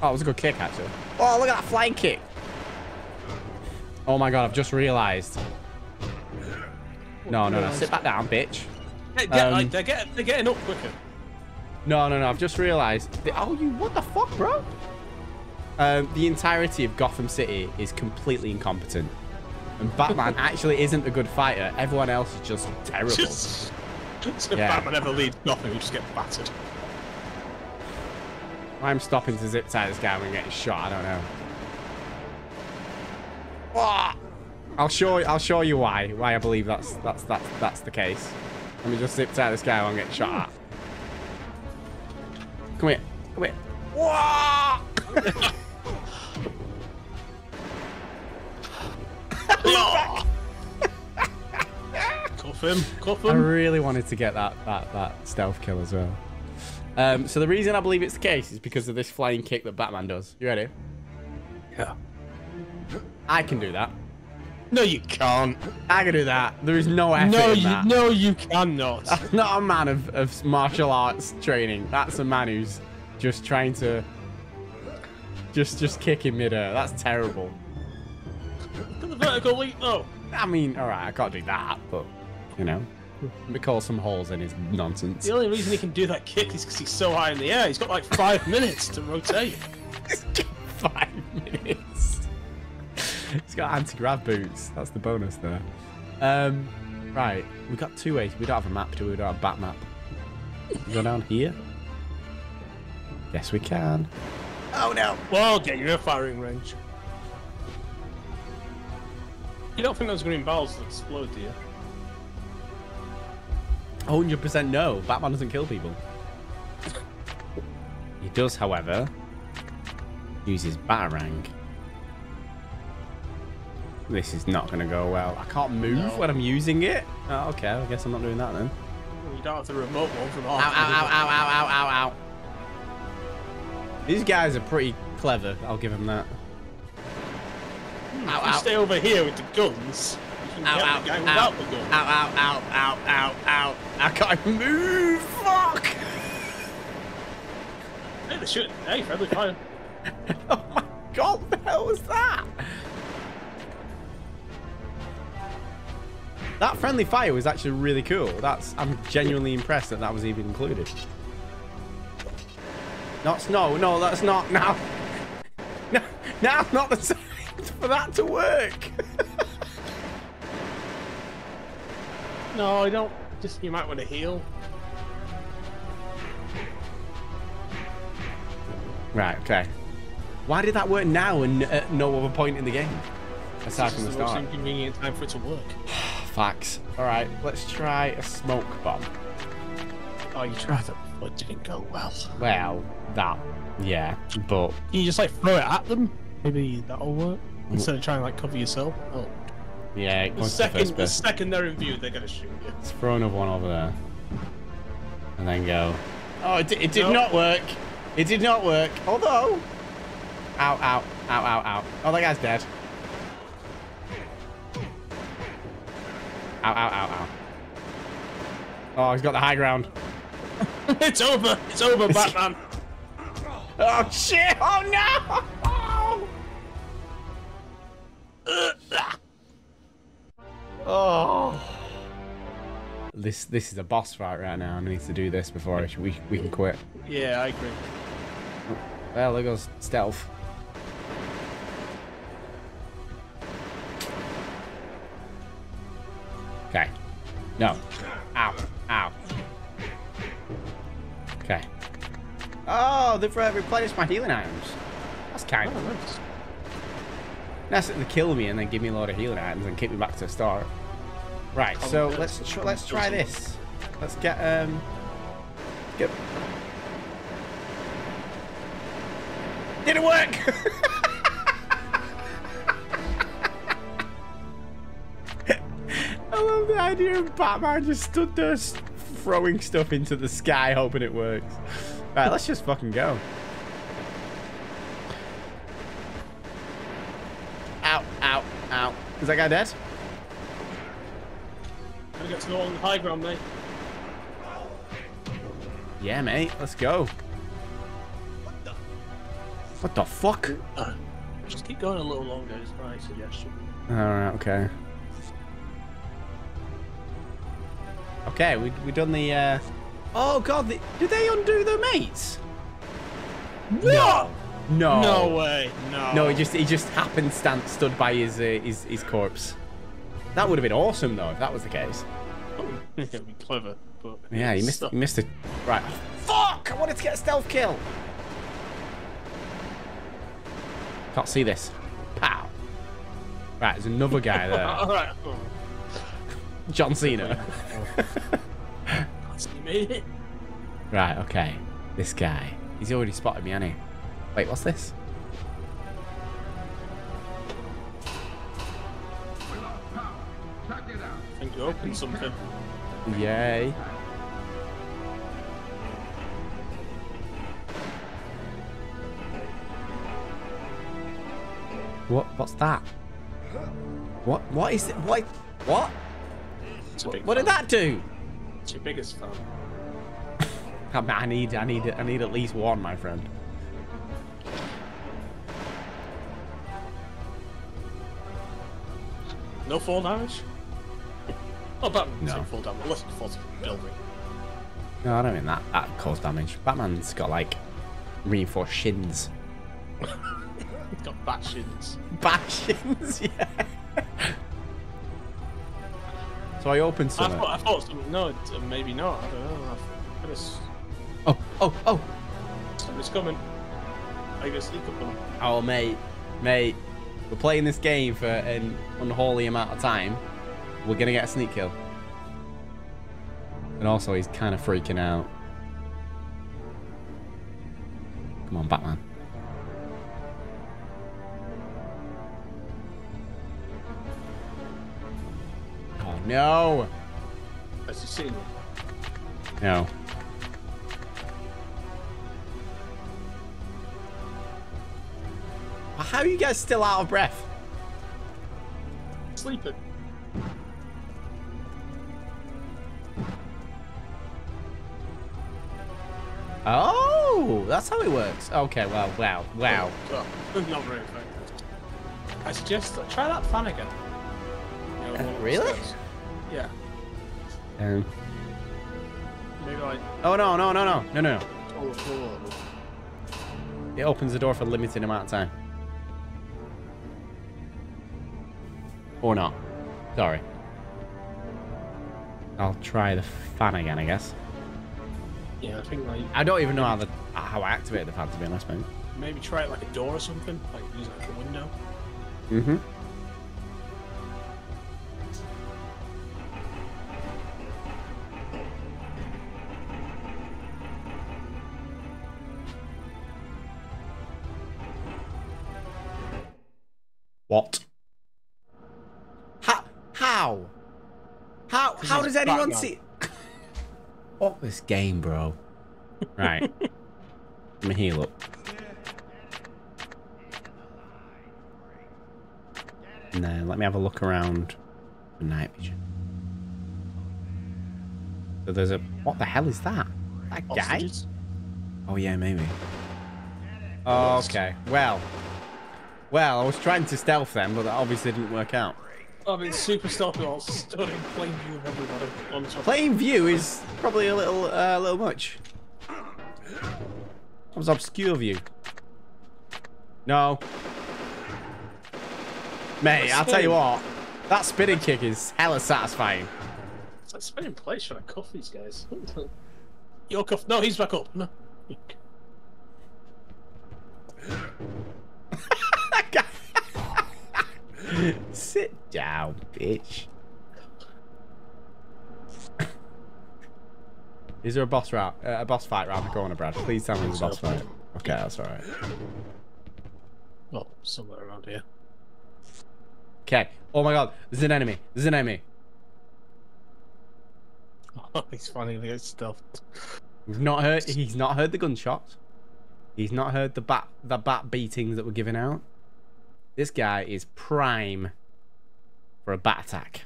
Oh, it was a good kick, actually. Oh, look at that flying kick! Oh my god, I've just realised. No, no, no. Sit back down, bitch. Get, get, Um, like, they're, getting, they're getting up quicker. No, no, no. I've just realised. Oh, you. What the fuck, bro? Um, the entirety of Gotham City is completely incompetent. And Batman (laughs) actually isn't a good fighter. Everyone else is just terrible. Just, so if Yeah. Batman ever leads nothing, we just get battered. I'm stopping to zip tie this guy when getting shot. I don't know. Ah! I'll show. I'll show you why. Why I believe that's that's that's that's the case. Let me just zip tie this guy I'm getting shot at. Come here. Come here. Wah! (laughs) Cuff him, cuff I really wanted to get that that that stealth kill as well. Um, so the reason I believe it's the case is because of this flying kick that Batman does. You ready? Yeah. I can do that. No, you can't. I can do that. There is no effort No, in you, that. no, you cannot. (laughs) I'm not a man of, of martial arts training. That's a man who's just trying to just just kick in midair. That's terrible. Look at the vertical leap, though. I mean, all right, I can't do that, but you know, we call some holes in his nonsense. The only reason he can do that kick is because he's so high in the air. He's got like five minutes to rotate. (laughs) Five minutes. He's got anti-grav boots. That's the bonus there. Um, right, we got two ways. We don't have a map, do we? We don't have a bat map. We go down here. Yes, we can. Oh no! Well, get you a firing range. You don't think those green balls will explode, do you? 100% no. Batman doesn't kill people. He does, however, use his Batarang. This is not going to go well. I can't move No. when I'm using it. Oh, okay, I guess I'm not doing that then. You don't have the remote one from Ow, ow, ow, ow, ow, ow, ow, ow. These guys are pretty clever. I'll give them that. Hmm, ow, If you ow. stay over here with the guns, you can Ow, get ow, the guy ow, without the gun. ow, ow, ow, ow, ow, ow. I can't move. Fuck. Hey, they're shooting. Hey, friendly fire. Oh my god, what the hell was that? That friendly fire was actually really cool. That's I'm genuinely impressed that that was even included. Not no, no, that's not (laughs) now. No, now's not the time (laughs) for that to work. (laughs) No, I don't. Just you might want to heal. Right, okay. Why did that work now and at no other point in the game? Aside from the It's the most inconvenient time for it to work. (sighs) (sighs) (sighs) Facts. All right, let's try a smoke bomb. Oh, you tried that but it didn't go well. Well, that, yeah, but Can you just like throw it at them? Maybe that'll work. Mm. Instead of trying to like cover yourself. Oh. yeah, it The goes the second, first the second they're in view, they're gonna shoot you. Let's throw another one over there. And then go. Oh, it, di- it did Nope. not work. It did not work. Although. Ow, ow, ow, ow, ow. Oh, that guy's dead. Ow, ow, ow, ow. Oh, he's got the high ground. (laughs) it's over. It's over, Batman. Oh, shit. Oh, no. Oh. This this is a boss fight right now. I need to do this before I we, we can quit. yeah, I agree. Well, there goes stealth. No. Ow. Ow. Okay. Oh, they've uh, replenished my healing items. That's kind of nice. Nice that they kill me and then give me a load of healing items and kick me back to the start. Right, so let's tr let's try this. Let's get um get Didn't work. (laughs) The idea of Batman just stood there throwing stuff into the sky hoping it works. Right, let's just fucking go. Ow, ow, ow. Is that guy dead? I get to go on the high ground, mate. Yeah, mate. Let's go. What the fuck? Uh, just keep going a little longer. Is my suggestion. Alright, okay. Okay, we we done the uh Oh god, the, did they undo the mates? No. No. No way. No. No, he just he just happened stand stood by his uh, his his corpse. That would have been awesome though if that was the case. (laughs) It'd be clever, but Yeah, he missed Stop. he missed it. Right. Fuck! I wanted to get a stealth kill. Can't see this. Pow. Right, there's another guy there. (laughs) All right. Oh, John Cena. so made it. Right, okay. This guy. He's already spotted me, hasn't he? Wait, what's this? I think you opened something. Yay. What? What's that? What? What is it? What? What? What did that do? It's your biggest fan. (laughs) I I need, I need, I need at least one, my friend. No fall damage. Oh, Batman No. fall damage. Unless it falls building. No, I don't mean that. That caused damage. Batman's got like reinforced shins. (laughs) It's got bat shins. Bat shins, (laughs) yeah. So I opened I thought, I thought some, no, uh, maybe not. I don't know. I could have. Oh, oh, oh, Something's coming. I guess sneak up on him. oh, mate, mate. We're playing this game for an unholy amount of time. We're gonna get a sneak kill. And also, he's kind of freaking out. Come on, Batman. No! Has he seen? No. How are you guys still out of breath? Sleeping. Oh, that's how it works. Okay, well, wow, wow. Oh, not very effective. I suggest uh, try that fan again. You know, one really? Yeah. Um, Maybe like. oh no, no, no, no, no, no, no. Oh. It opens the door for a limited amount of time. Or not. Sorry. I'll try the fan again, I guess. Yeah, I think like. I don't even know how the how I activate the fan to be honest, mate. maybe try it like a door or something, like use it like a window. Mm-hmm. Game, bro? Right. Let me heal up. And then let me have a look around for night vision. So there's a. What the hell is that? That guy? Oh yeah, maybe. Oh, okay. Well. Well, I was trying to stealth them, but that obviously didn't work out. I mean, super stealthy while stood in plain view of everybody on top. Plain view is probably a little, uh, a little much. That was obscure view. No. Mate, I'll tell you what. That spinning kick is hella satisfying. It's like spinning place trying to cuff these guys. (laughs) You're cuffed. No, he's back up. No. Sit down, bitch. Is there a boss route, uh, a boss fight around the corner, Brad? Please tell me there's a boss fight. Okay, that's all right. Well, somewhere around here. Okay. Oh my God, there's an enemy. There's an enemy. Oh, (laughs) he's finally got stealth. He's not heard. He's not heard the gunshots. He's not heard the bat, the bat beatings that were given out. This guy is prime for a bat attack.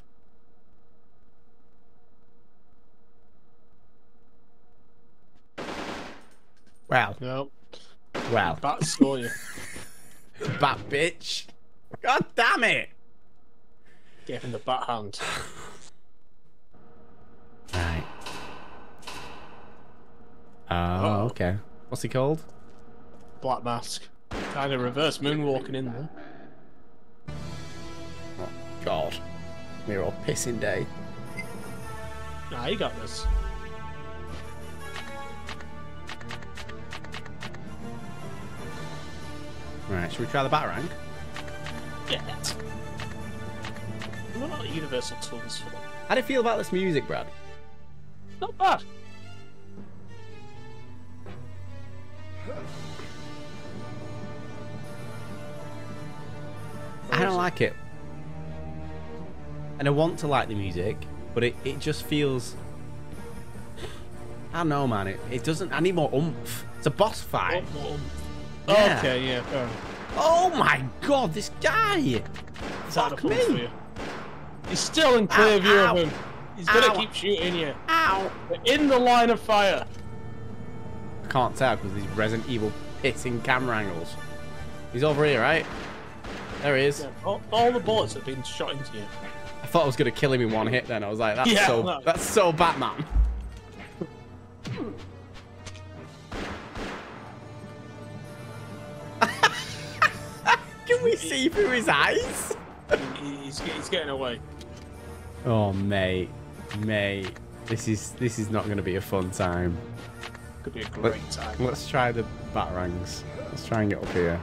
Well, Nope. well, Bat saw you. (laughs) bat bitch. God damn it! Give him the bat hand. Right. Oh, Uh-oh. okay. What's he called? Black mask. Kind of reverse moonwalking in there. God. We're all pissing day. Nah, you got this. Right, should we try the Batarang? Yeah. Are not universal tools for them? How do you feel about this music, Brad? Not bad. I don't like it. And I want to like the music, but it, it just feels. I don't know, man. It, it doesn't. I need more oomph. It's a boss fight. Yeah. Okay, yeah, fair. Oh my god, this guy! Is Fuck me! He's still in clear Ow, view ow. of him. He's gonna keep shooting you. Ow! They're in the line of fire. I can't tell because these Resident Evil pissing camera angles. He's over here, right? There he is. Yeah, all, all the bullets have been shot into you. I thought I was gonna kill him in one hit. Then I was like, that's Yeah, so no. that's so Batman. (laughs) Can we see through his eyes? He's, he's getting away. Oh, mate, mate, this is this is not gonna be a fun time. Could be a Let, great time. let's try the batarangs. Let's try and get up here.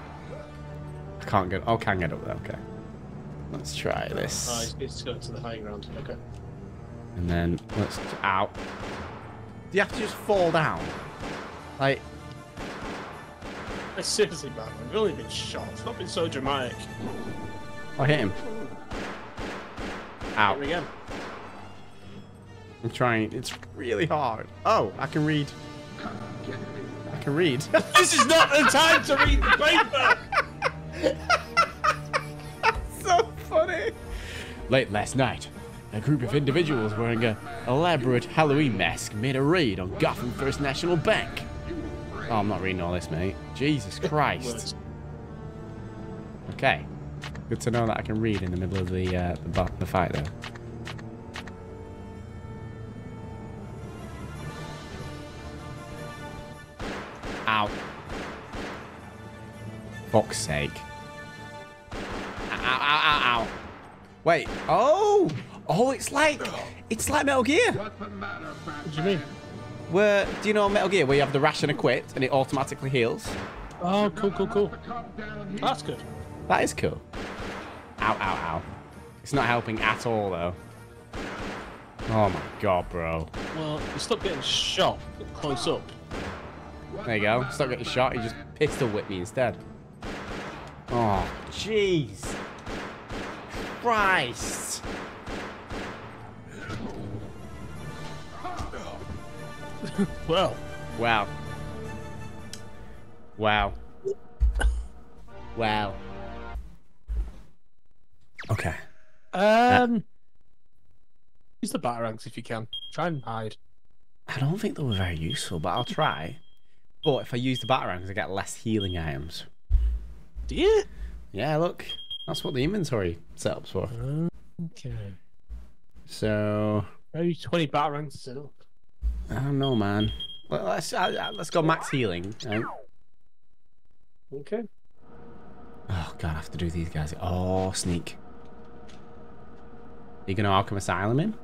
I can't get. Oh, I can get up there. Okay. Let's try this. Oh, he's, he's going to the high ground. Okay. And then let's out. Do you have to just fall down? Like, Hey, (laughs) seriously, Batman, you've only been shot. It's not been so dramatic. I hit him. Out. Ow. him again. I'm trying. It's really hard. Oh, I can read. I can read. This is not the time to read the paper! (laughs) Late last night, a group of individuals wearing an elaborate Halloween mask made a raid on Gotham First National Bank. Oh, I'm not reading all this, mate. Jesus Christ. Okay. Good to know that I can read in the middle of the uh, the, the fight there. Ow. Fuck's sake. Wait. Oh! Oh, it's like it's like Metal Gear. What do you mean? Where do you know Metal Gear where you have the ration equipped and it automatically heals? Oh, cool, cool, cool. That's good. That is cool. Ow, ow, ow. It's not helping at all, though. Oh my god, bro. Well, you stop getting shot close up. There you go. Stop getting shot. You just pistol whip me instead. Oh, jeez. Christ. (laughs) well. Wow. Wow. Wow. Okay. Um. Use the batarangs if you can. Try and hide. I don't think they were very useful, but I'll try. But if I use the batarangs, I get less healing items. Do you? Yeah, look. That's what the inventory setup's for. Okay. So. Maybe 20 batarangs to set up. I don't know, man. Well, let's uh, let's go max healing. Right? Okay. Oh god, I have to do these guys. Oh, sneak. Are you gonna Arkham Asylum in?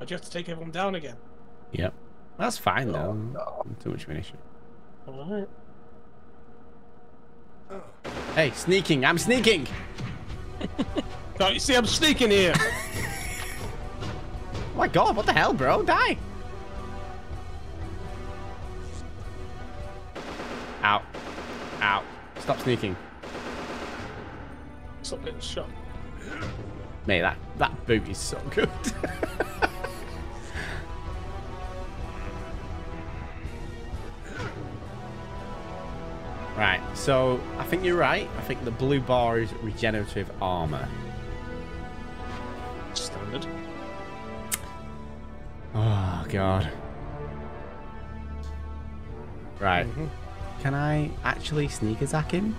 I'd have to take everyone down again. Yep. That's fine though. Too much ammunition. Alright. Hey, sneaking! I'm sneaking! (laughs) Don't you see I'm sneaking here? Oh (laughs) my god, what the hell, bro? Die! Ow. Ow. Stop sneaking. Stop getting shot. Mate, that, that boot is so good. (laughs) so I think you're right. I think the blue bar is regenerative armor. Standard. Oh, God. Right. Mm-hmm. Can I actually sneak attack him?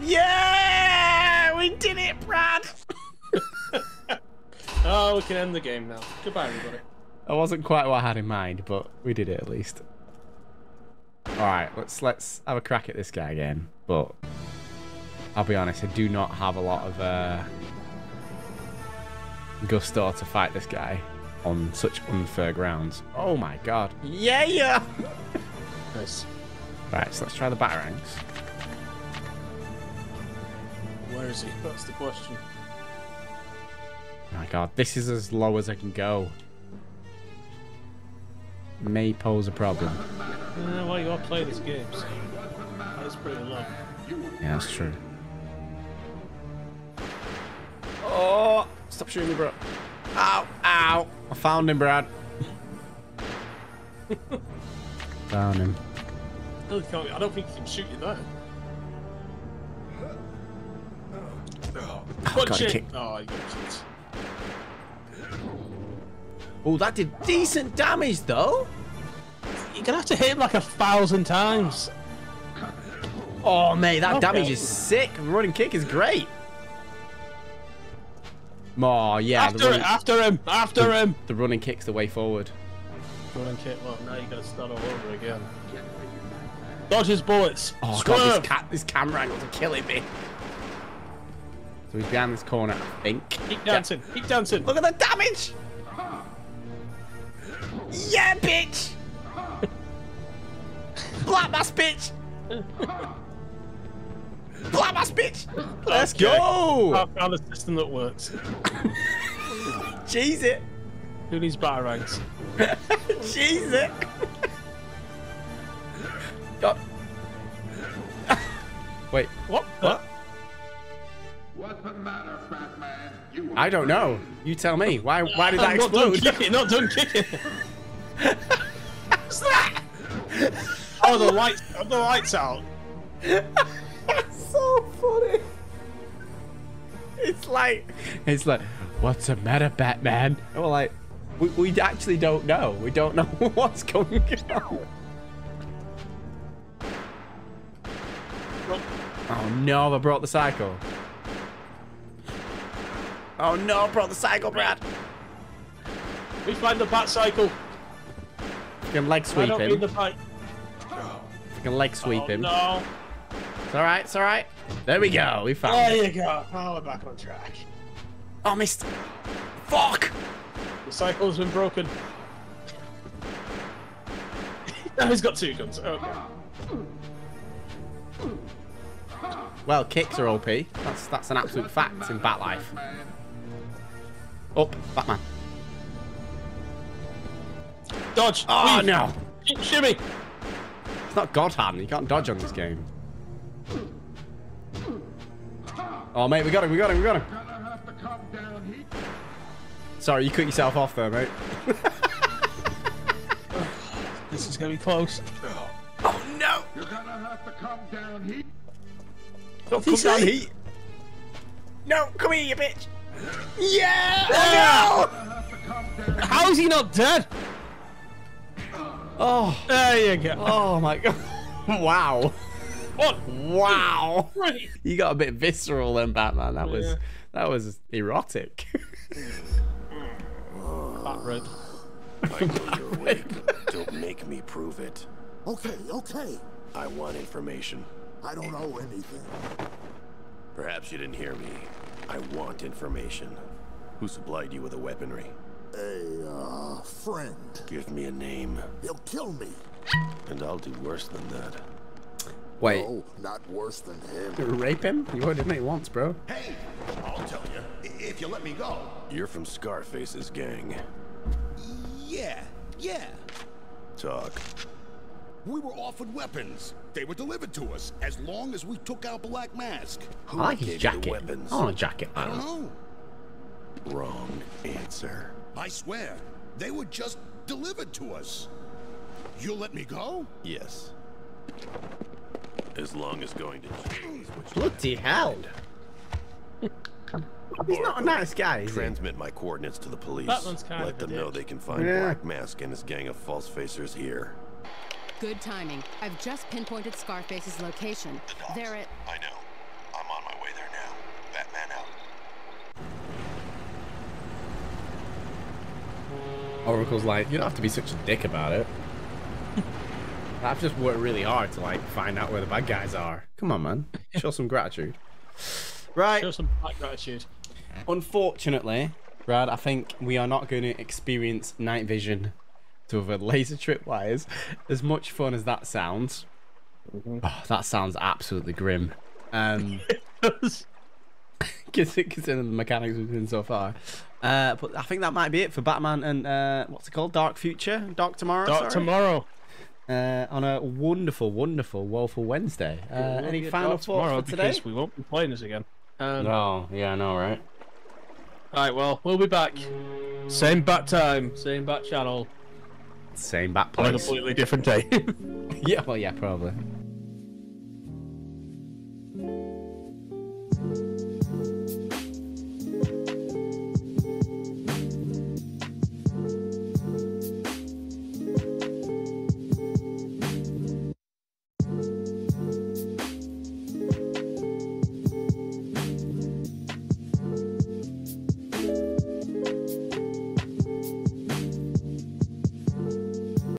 Yeah! We did it, Brad! Oh, we can end the game now. Goodbye, everybody. That wasn't quite what I had in mind, but we did it at least. Alright, let's let's have a crack at this guy again. But I'll be honest, I do not have a lot of uh, gusto to fight this guy on such unfair grounds. Oh my god. Yeah, yeah! (laughs) Nice. Right, so let's try the batarangs. Where is he? That's the question. Oh my god, this is as low as I can go. May pose a problem. Uh, well, you are playing these games. That is pretty low. Yeah, that's true. Oh, stop shooting me, bro. Ow, ow. I found him, Brad. (laughs) found him. No, I don't think he can shoot you there. Oh, Punch God, it! kick. Oh, you got kicked. Oh, that did decent damage, though. You're gonna have to hit him like a thousand times. Oh, mate, that Okay. damage is sick. Running kick is great. Oh, yeah. the after, running, after him! After him! the running kick's the way forward. Running kick. Well, now you gotta start all over again. Dodge his bullets. Oh, Swerve. God, this, ca this camera angles are killing me. Eh? So he's behind this corner, I think. Keep dancing. Keep dancing. Look at the damage! Yeah, bitch! Black Mask, bitch! Black Mask, bitch! Let's Okay. go! I found a system that works. (laughs) Cheese it! Who needs batarangs? Cheese it! God. Wait, What? what? What's the matter, Batman? You I don't know. You tell me. Why Why did that I'm not done explode? kicking. Not done kicking. (laughs) oh, the lights. Oh, the lights out. so funny. It's like, it's like, what's the matter, Batman? And we're like, we, we actually don't know. We don't know (laughs) what's going on. Oh no, I brought the cycle. Oh no, I brought the cycle, Brad. We find the bat cycle. Can leg sweep him. need the bike. You can leg sweep oh, him. No. It's alright, it's alright. There we go, we found There it. you go. Now we're back on track. Oh, missed. Fuck! The cycle's been broken. (laughs) now he's got two guns. Okay. Well, kicks are OP. That's that's an absolute fact in Batlife. Up, Batman. Dodge! Ah, oh weave, no! Shimmy! It's not God hand. You can't dodge on this game. Oh mate, we got him. We got him. We got him. Gonna have to come down here. Sorry, you cut yourself off there, mate. (laughs) This is gonna be close. Oh no! You're gonna have to come down here. Don't come down heat. No, come here, you bitch. Yeah! Oh Have to come down. How is he not dead? No! Oh, There you go. oh my (laughs) god! Wow! What? Wow! Right. You got a bit visceral then, Batman. That was Yeah. that was erotic. Bat red. I know (laughs) you're awake. Don't make me prove it. Okay, okay. I want information. I don't know anything. Perhaps you didn't hear me. I want information. Who supplied you with the weaponry? A, uh, friend. Give me a name, He'll kill me. and I'll do worse than that. Wait, Oh, not worse than him. rape him? You already done it once, bro. Hey, I'll tell you, if you let me go. You're from Scarface's gang. Yeah, yeah. Talk. We were offered weapons. They were delivered to us as long as we took out Black Mask. Who I like his jacket. weapons? I want a jacket. I don't know. Wrong answer. I swear, they were just delivered to us. You'll let me go? Yes. As long as going to jail is what you Bloody hell! (laughs) He's not a nice guy, is he? Transmit my coordinates to the police. Batman's kind Let of them know they can find Yeah. Black Mask and his gang of false facers here. Good timing. I've just pinpointed Scarface's location. They're at I know. I'm on my way there now. Batman out. Oracle's like, you don't have to be such a dick about it. (laughs) I've just worked really hard to like find out where the bad guys are. Come on, man. Show some gratitude. (laughs) Right. Show some gratitude. Unfortunately, Brad, I think we are not going to experience night vision to avoid (laughs) laser trip wires. As much fun as that sounds, oh, that sounds absolutely grim. Um, (laughs) considering the mechanics we've seen so far. Uh, but I think that might be it for Batman and uh, what's it called? Dark Future, Dark Tomorrow. Dark sorry? tomorrow. Uh, on a wonderful, wonderful, woeful Wednesday. Uh, any Dark final tomorrow thoughts for today? because we won't be playing this again. Um, Oh, yeah, I know, right? Alright, well, we'll be back. Same bat time, same bat channel, Same back on a place. completely different day. (laughs) (laughs) yeah, well, yeah, probably.